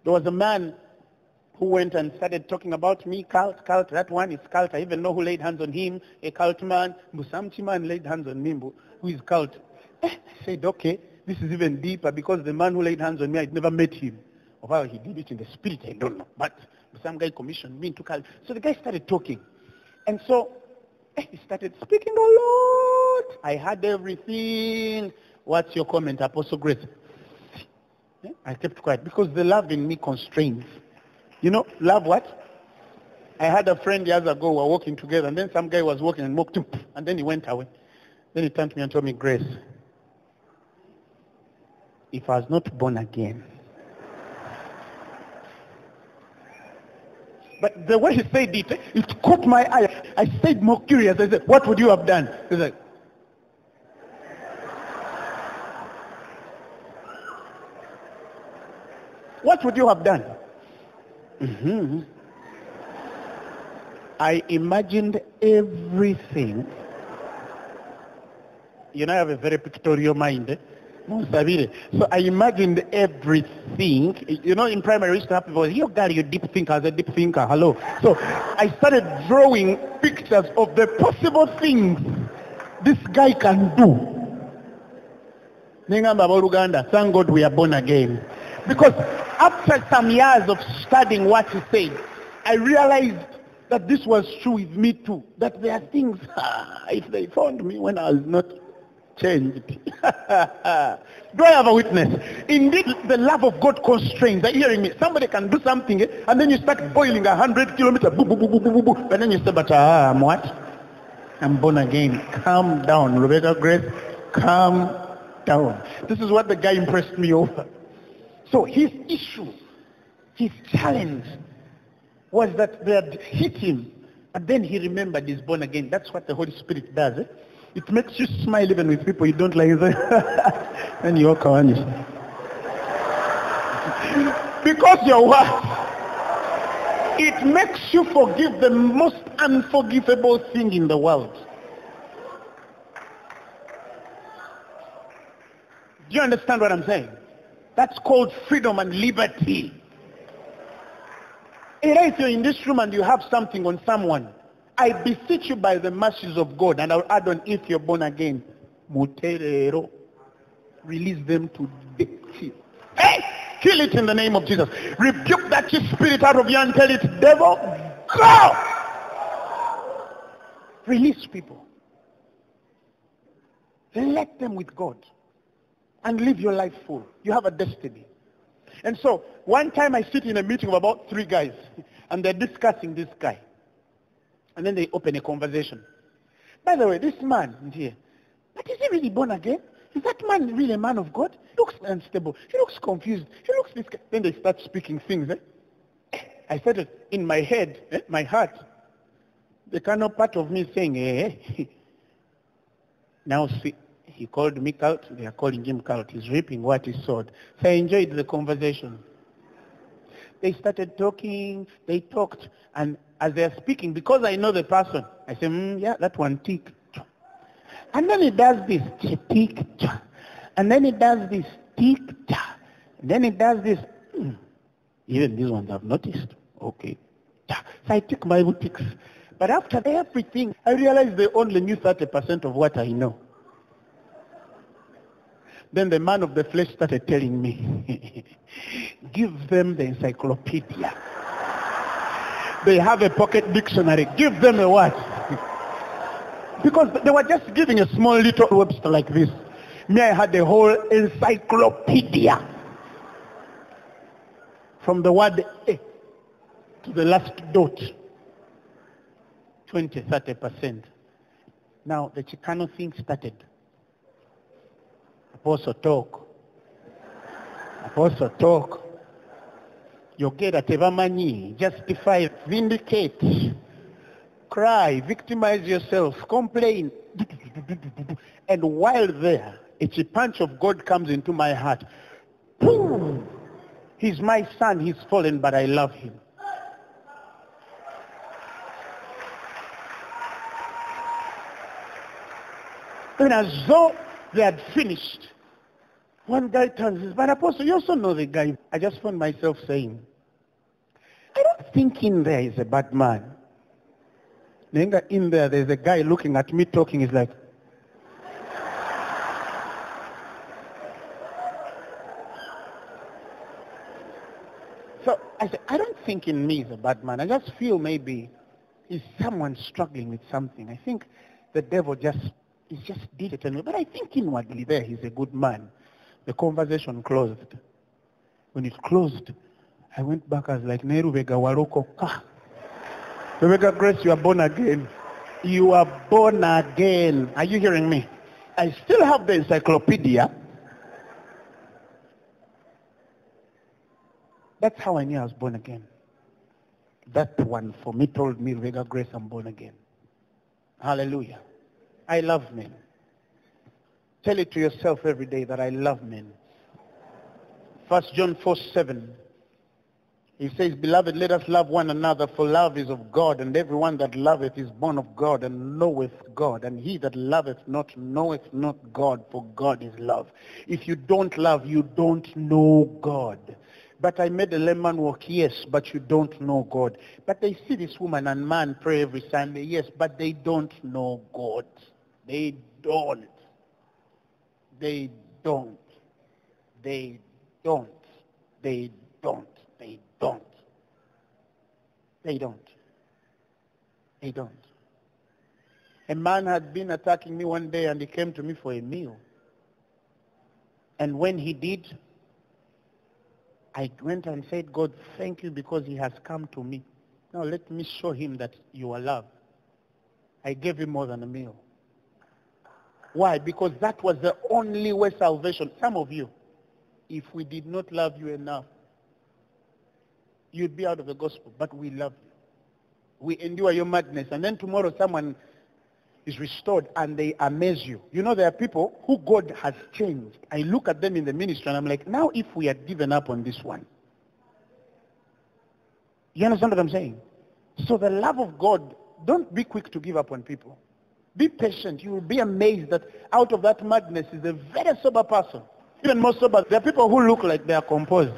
There was a man who went and started talking about me, cult, cult, that one is cult. I even know who laid hands on him, a cult man. Musamchi man laid hands on me, who is cult. I said, okay, this is even deeper because the man who laid hands on me, I'd never met him. Or how he did it in the spirit, I don't know. But some guy commissioned me to cult. So the guy started talking. And so he started speaking a lot. I had everything. What's your comment, Apostle Grace? I kept quiet because the love in me constrains. You know, love what? I had a friend years ago, we were walking together, and then some guy was walking and walked and then he went away. Then he turned to me and told me, Grace, if I was not born again, But the way he said it, it caught my eye. I stayed more curious. I said, what would you have done? He's like, what would you have done? hmm I imagined everything. You know, I have a very pictorial mind. So I imagined everything. You know, in primary, have people, you girl, you deep thinker, as a deep thinker, hello. So I started drawing pictures of the possible things this guy can do. Thank God we are born again. Because after some years of studying what he said, I realized that this was true with me too. That there are things, if they found me when I was not changed. Do I have a witness? Indeed, the love of God constrains. Are hearing me? Somebody can do something eh, and then you start boiling a hundred kilometers, boo, boo, boo, boo, boo, boo, and then you say, but ah, I'm what? I'm born again. Calm down, Lubega Grace. Calm down. This is what the guy impressed me over. So his issue, his challenge was that they had hit him, and then he remembered he's born again. That's what the Holy Spirit does. Eh? It makes you smile even with people you don't like. and you walk around. because you're what? It makes you forgive the most unforgivable thing in the world. Do you understand what I'm saying? That's called freedom and liberty. If you're in this room and you have something on someone, I beseech you by the mercies of God, and I'll add on if you're born again, muterero, release them to Hey! Kill it in the name of Jesus. Rebuke that spirit out of you and tell it, devil, go! Release people. Let them with God. And live your life full. You have a destiny. And so, one time I sit in a meeting of about three guys, and they're discussing this guy. And then they open a conversation. By the way, this man here, but is he really born again? Is that man really a man of God? He looks unstable. He looks confused. He looks this. Then they start speaking things. Eh? I started in my head, eh, my heart. The kind of part of me saying, eh, eh. now see, he called me cult. They are calling him cult. He's reaping what he sowed. So I enjoyed the conversation. They started talking. They talked, and as they're speaking, because I know the person, I say, mm, yeah, that one tick. And then it does this tick, and then it does this tick, and then it does this. Mm. Even these ones I've noticed. Okay. So I took my ticks. But after everything, I realized they only knew 30% of what I know. Then the man of the flesh started telling me, give them the encyclopedia. They have a pocket dictionary. Give them a what? Because they were just giving a small little Webster like this. Me, I had the whole encyclopedia. From the word A to the last dot. 20, 30%. Now, the Chicano thing started. Apostle talk. Apostle talk. You get yogera tebamanyi justify vindicate. Cry victimize yourself. Complain. And while there it's a punch of god comes into my heart. He's my son. He's fallen but i love him. And as though they had finished one guy turns his, but Apostle, you also know the guy. I just found myself saying, I don't think in there is a bad man. In there, there's a guy looking at me talking. He's like, So I said, I don't think in me is a bad man. I just feel maybe he's someone struggling with something. I think the devil just, he just did it. But I think inwardly there he's a good man. The conversation closed. When it closed, I went back. I was like, Neru Vega Warokoka. Lubega Grace, you are born again. You are born again. Are you hearing me? I still have the encyclopedia. That's how I knew I was born again. That one for me told me, Lubega Grace, I'm born again. Hallelujah. I love men. Tell it to yourself every day that I love men. 1 John 4, 7. He says, Beloved, let us love one another, for love is of God, and everyone that loveth is born of God and knoweth God. And he that loveth not knoweth not God, for God is love. If you don't love, you don't know God. But I made a lemon walk, yes, but you don't know God. But they see this woman and man pray every Sunday, yes, but they don't know God. They don't. They don't. They don't. They don't. They don't. They don't. They don't. A man had been attacking me one day and he came to me for a meal. And when he did, I went and said, God, thank you because he has come to me. Now let me show him that you are loved. I gave him more than a meal. Why? Because that was the only way salvation. Some of you, if we did not love you enough, you'd be out of the gospel. But we love you. We endure your madness. And then tomorrow someone is restored and they amaze you. You know, there are people who God has changed. I look at them in the ministry and I'm like, now if we had given up on this one. You understand what I'm saying? So the love of God, don't be quick to give up on people. Be patient. You will be amazed that out of that madness is a very sober person. Even more sober. There are people who look like they are composed.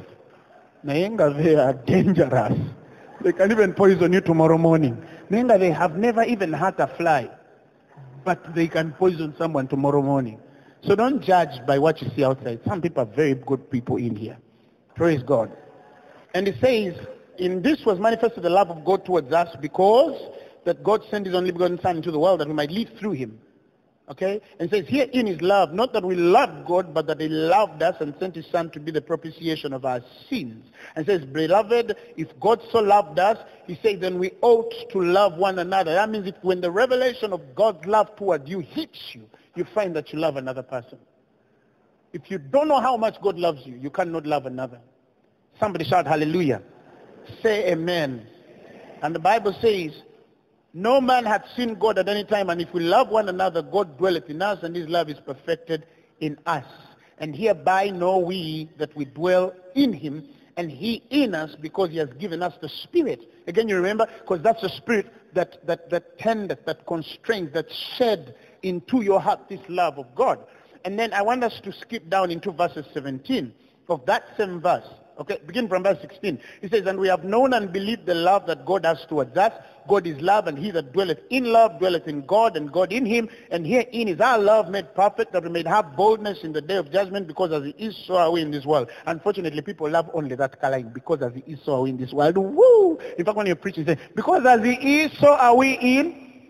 Nayenga, they are dangerous. They can even poison you tomorrow morning. Nayenga, they have never even hurt a fly. But they can poison someone tomorrow morning. So don't judge by what you see outside. Some people are very good people in here. Praise God. And it says, in this was manifested the love of God towards us because that God sent his only begotten Son into the world that we might live through him. Okay? And says, here in his love, not that we loved God, but that he loved us and sent his Son to be the propitiation of our sins. And says, beloved, if God so loved us, he said, then we ought to love one another. That means if when the revelation of God's love toward you hits you, you find that you love another person. If you don't know how much God loves you, you cannot love another. Somebody shout hallelujah. Say amen. And the Bible says, no man hath seen God at any time, and if we love one another, God dwelleth in us, and his love is perfected in us. And hereby know we that we dwell in him, and he in us, because he has given us the Spirit. Again, you remember? Because that's the Spirit that, that, that tendeth, that constrains, that shed into your heart this love of God. And then I want us to skip down into verses 17 of that same verse. Okay, begin from verse 16. He says, And we have known and believed the love that God has towards us. God is love, and he that dwelleth in love dwelleth in God, and God in him. And herein is our love made perfect, that we may have boldness in the day of judgment, because as he is, so are we in this world. Unfortunately, people love only that line, because as he is, so are we in this world. Woo! In fact, when you're preaching, you say, because as he is, so are we in...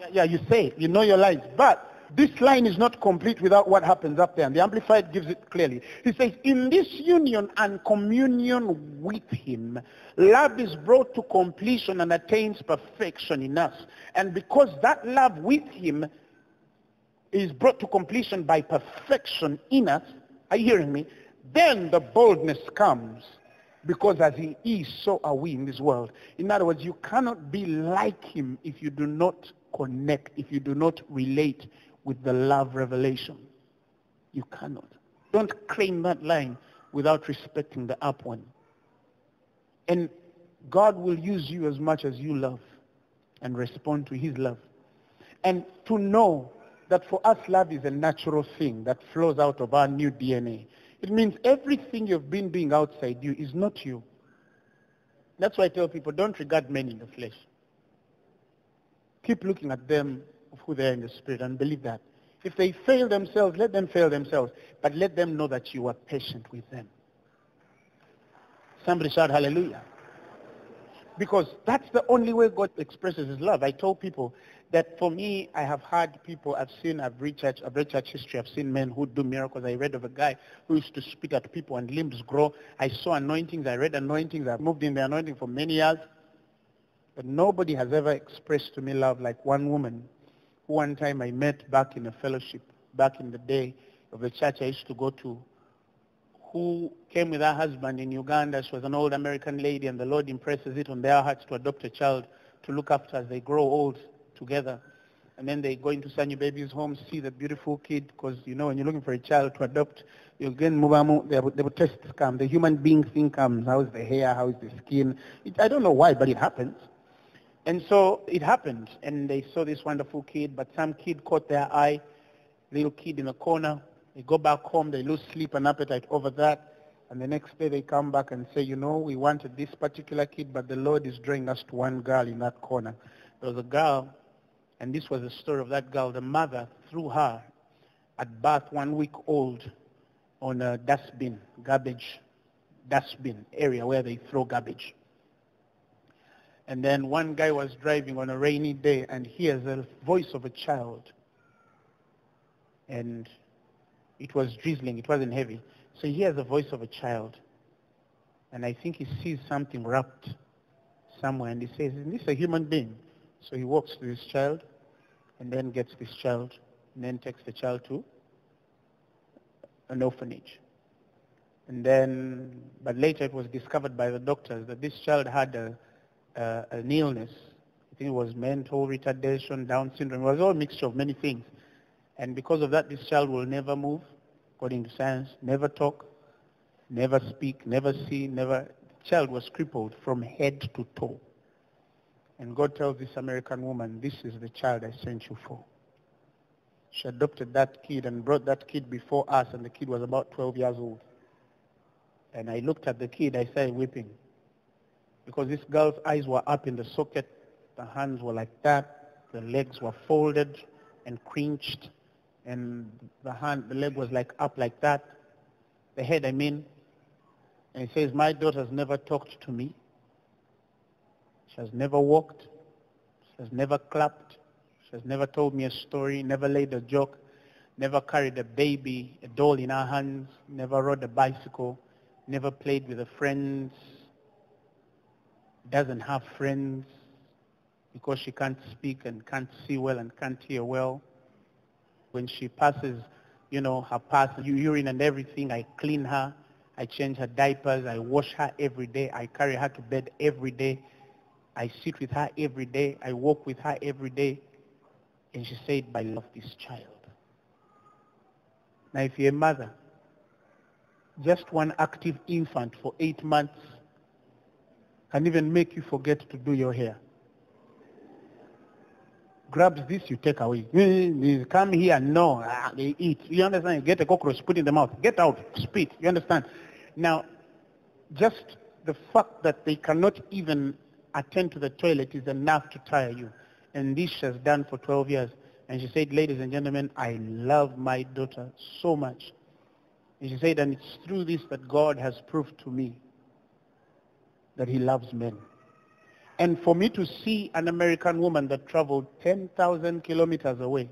Yeah, yeah, you say, you know your lines. But this line is not complete without what happens up there. And the Amplified gives it clearly. He says, in this union and communion with him, love is brought to completion and attains perfection in us. And because that love with him is brought to completion by perfection in us, are you hearing me? Then the boldness comes because as he is, so are we in this world. In other words, you cannot be like him if you do not connect, if you do not relate with the love revelation. You cannot. Don't claim that line without respecting the up one. And God will use you as much as you love and respond to his love. And to know that for us love is a natural thing that flows out of our new DNA. It means everything you've been doing outside you is not you. That's why I tell people don't regard men in the flesh. Keep looking at them of who they are in the spirit and believe that. If they fail themselves, let them fail themselves. But let them know that you are patient with them. Somebody shout hallelujah. Because that's the only way God expresses his love. I told people that for me, I have had people, I've seen, I've read church, I've read church history, I've seen men who do miracles. I read of a guy who used to spit at people and limbs grow. I saw anointings, I read anointings, I've moved in the anointing for many years. But nobody has ever expressed to me love like one woman one time I met back in a fellowship, back in the day of the church I used to go to, who came with her husband in Uganda. She was an old American lady, and the Lord impresses it on their hearts to adopt a child to look after as they grow old together. And then they go into Sanyu Baby's home, see the beautiful kid, because, you know, when you're looking for a child to adopt, you again move on, the, the test come. The human being thing comes. How is the hair? How is the skin? It, I don't know why, but it happens. And so it happened, and they saw this wonderful kid, but some kid caught their eye, little kid in a corner, they go back home, they lose sleep and appetite over that. And the next day they come back and say, you know, we wanted this particular kid, but the Lord is drawing us to one girl in that corner. There was a girl, and this was the story of that girl. The mother threw her at birth one week old on a dustbin, garbage dustbin area where they throw garbage. And then one guy was driving on a rainy day and hears the voice of a child. And it was drizzling. It wasn't heavy. So he hears the voice of a child. And I think he sees something wrapped somewhere. And he says, is this a human being? So he walks to this child and then gets this child and then takes the child to an orphanage. And then, but later it was discovered by the doctors that this child had a, uh, an illness. I think it was mental retardation, Down syndrome. It was all a mixture of many things. And because of that, this child will never move, according to science, never talk, never speak, never see, never. The child was crippled from head to toe. And God tells this American woman, this is the child I sent you for. She adopted that kid and brought that kid before us, and the kid was about 12 years old. And I looked at the kid, I started weeping. Because this girl's eyes were up in the socket, the hands were like that, the legs were folded and cringed and the hand, the leg was like up like that, the head, I mean. And he says, my daughter has never talked to me. She has never walked. She has never clapped. She has never told me a story, never laid a joke, never carried a baby, a doll in her hands, never rode a bicycle, never played with her friends, doesn't have friends because she can't speak and can't see well and can't hear well when she passes, you know, her pass, urine and everything, I clean her. I change her diapers. I wash her every day. I carry her to bed every day. I sit with her every day. I walk with her every day. And she said, I love this child. Now, if you're a mother, just one active infant for eight months can even make you forget to do your hair grabs this, you take away. Come here, no, ah, they eat. You understand? You get a cockroach, put in the mouth. Get out, spit. You understand? Now, just the fact that they cannot even attend to the toilet is enough to tire you. And this she has done for 12 years. And she said, ladies and gentlemen, I love my daughter so much. And she said, and it's through this that God has proved to me that he loves men. And for me to see an American woman that traveled 10,000 kilometers away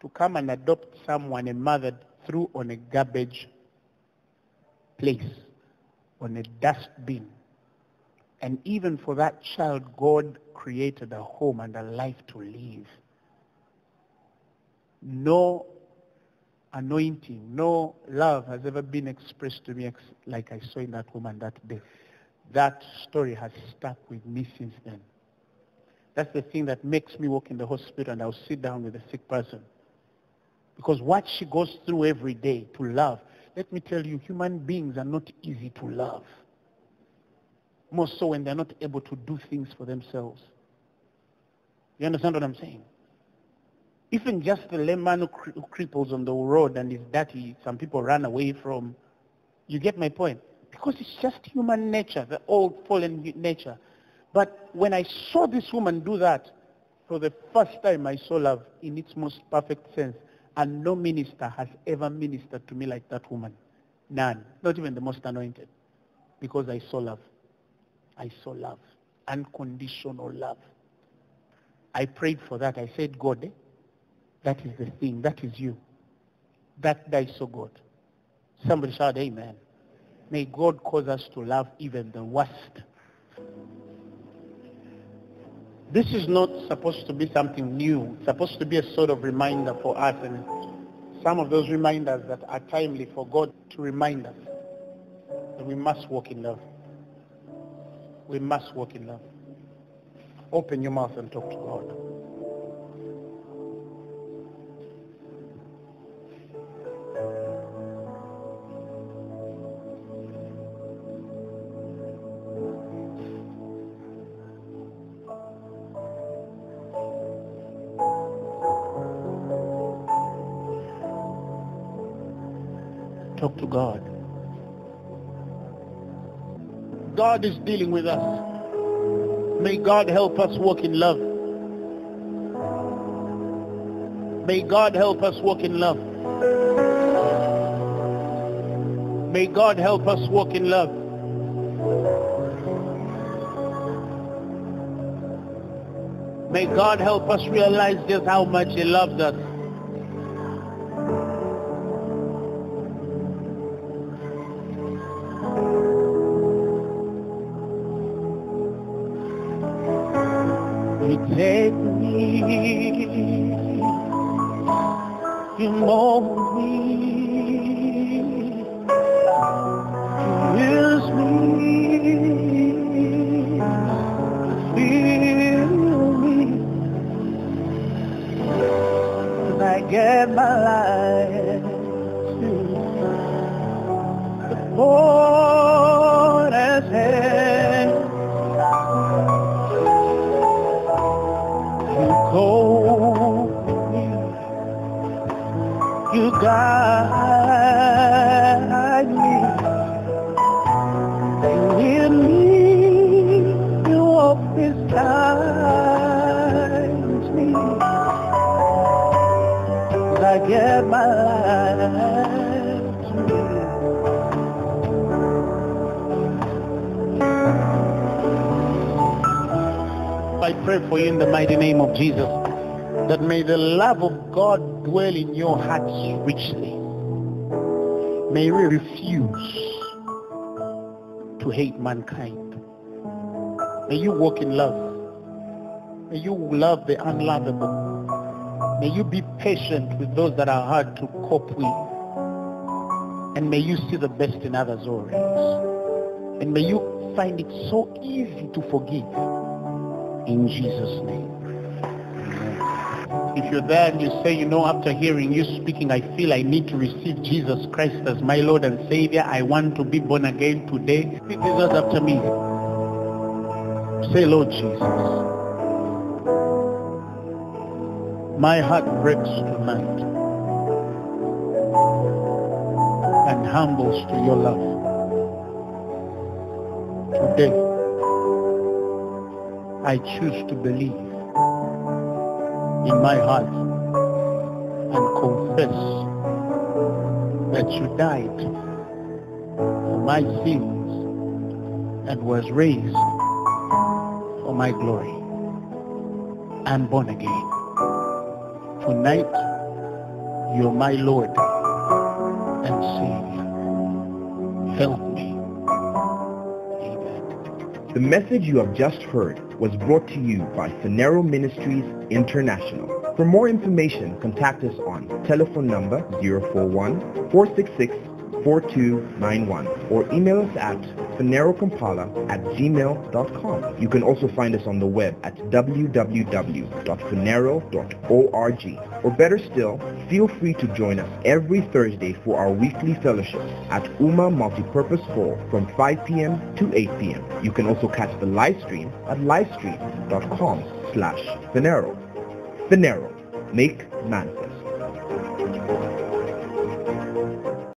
to come and adopt someone, a mother, threw on a garbage place, on a dustbin. And even for that child, God created a home and a life to live. No anointing, no love has ever been expressed to me like I saw in that woman that day that story has stuck with me since then. That's the thing that makes me walk in the hospital and I'll sit down with a sick person. Because what she goes through every day to love, let me tell you, human beings are not easy to love. More so when they're not able to do things for themselves. You understand what I'm saying? Even just the layman who cripples on the road and is dirty, some people run away from. You get my point? Because it's just human nature, the old fallen nature. But when I saw this woman do that, for the first time I saw love in its most perfect sense. And no minister has ever ministered to me like that woman. None. Not even the most anointed. Because I saw love. I saw love. unconditional love. I prayed for that. I said, God, eh, that is the thing. That is you. That is so good. Somebody shout amen. May God cause us to love even the worst. This is not supposed to be something new. It's supposed to be a sort of reminder for us and some of those reminders that are timely for God to remind us that we must walk in love. We must walk in love. Open your mouth and talk to God. To God. God is dealing with us. May God help us walk in love. May God help us walk in love. May God help us walk in love. May God help us realize just how much He loves us. Take I my life to you. I pray for you in the mighty name of Jesus that may the love of God dwell in your hearts richly. May you refuse to hate mankind. May you walk in love. May you love the unlovable. May you be patient with those that are hard to cope with. And may you see the best in others always. And may you find it so easy to forgive. In Jesus' name. If you're there and you say, you know, after hearing you speaking, I feel I need to receive Jesus Christ as my Lord and Savior. I want to be born again today. Repeat this out after me. Say, Lord Jesus, my heart breaks tonight and humbles to your love. Today, I choose to believe in my heart and confess that you died for my sins and was raised for my glory. I'm born again. Tonight, you're my Lord and Savior. Help me. Amen. The message you have just heard was brought to you by Phaneroo Ministries International. For more information, contact us on telephone number 041-466-4291 or email us at phanerookampala at gmail.com. You can also find us on the web at www.phaneroo.org. Or better still, feel free to join us every Thursday for our weekly fellowship at UMA Multipurpose Hall from 5 p.m. to 8 p.m. You can also catch the live stream at livestream.com slash Phaneroo. Phaneroo, make manifest.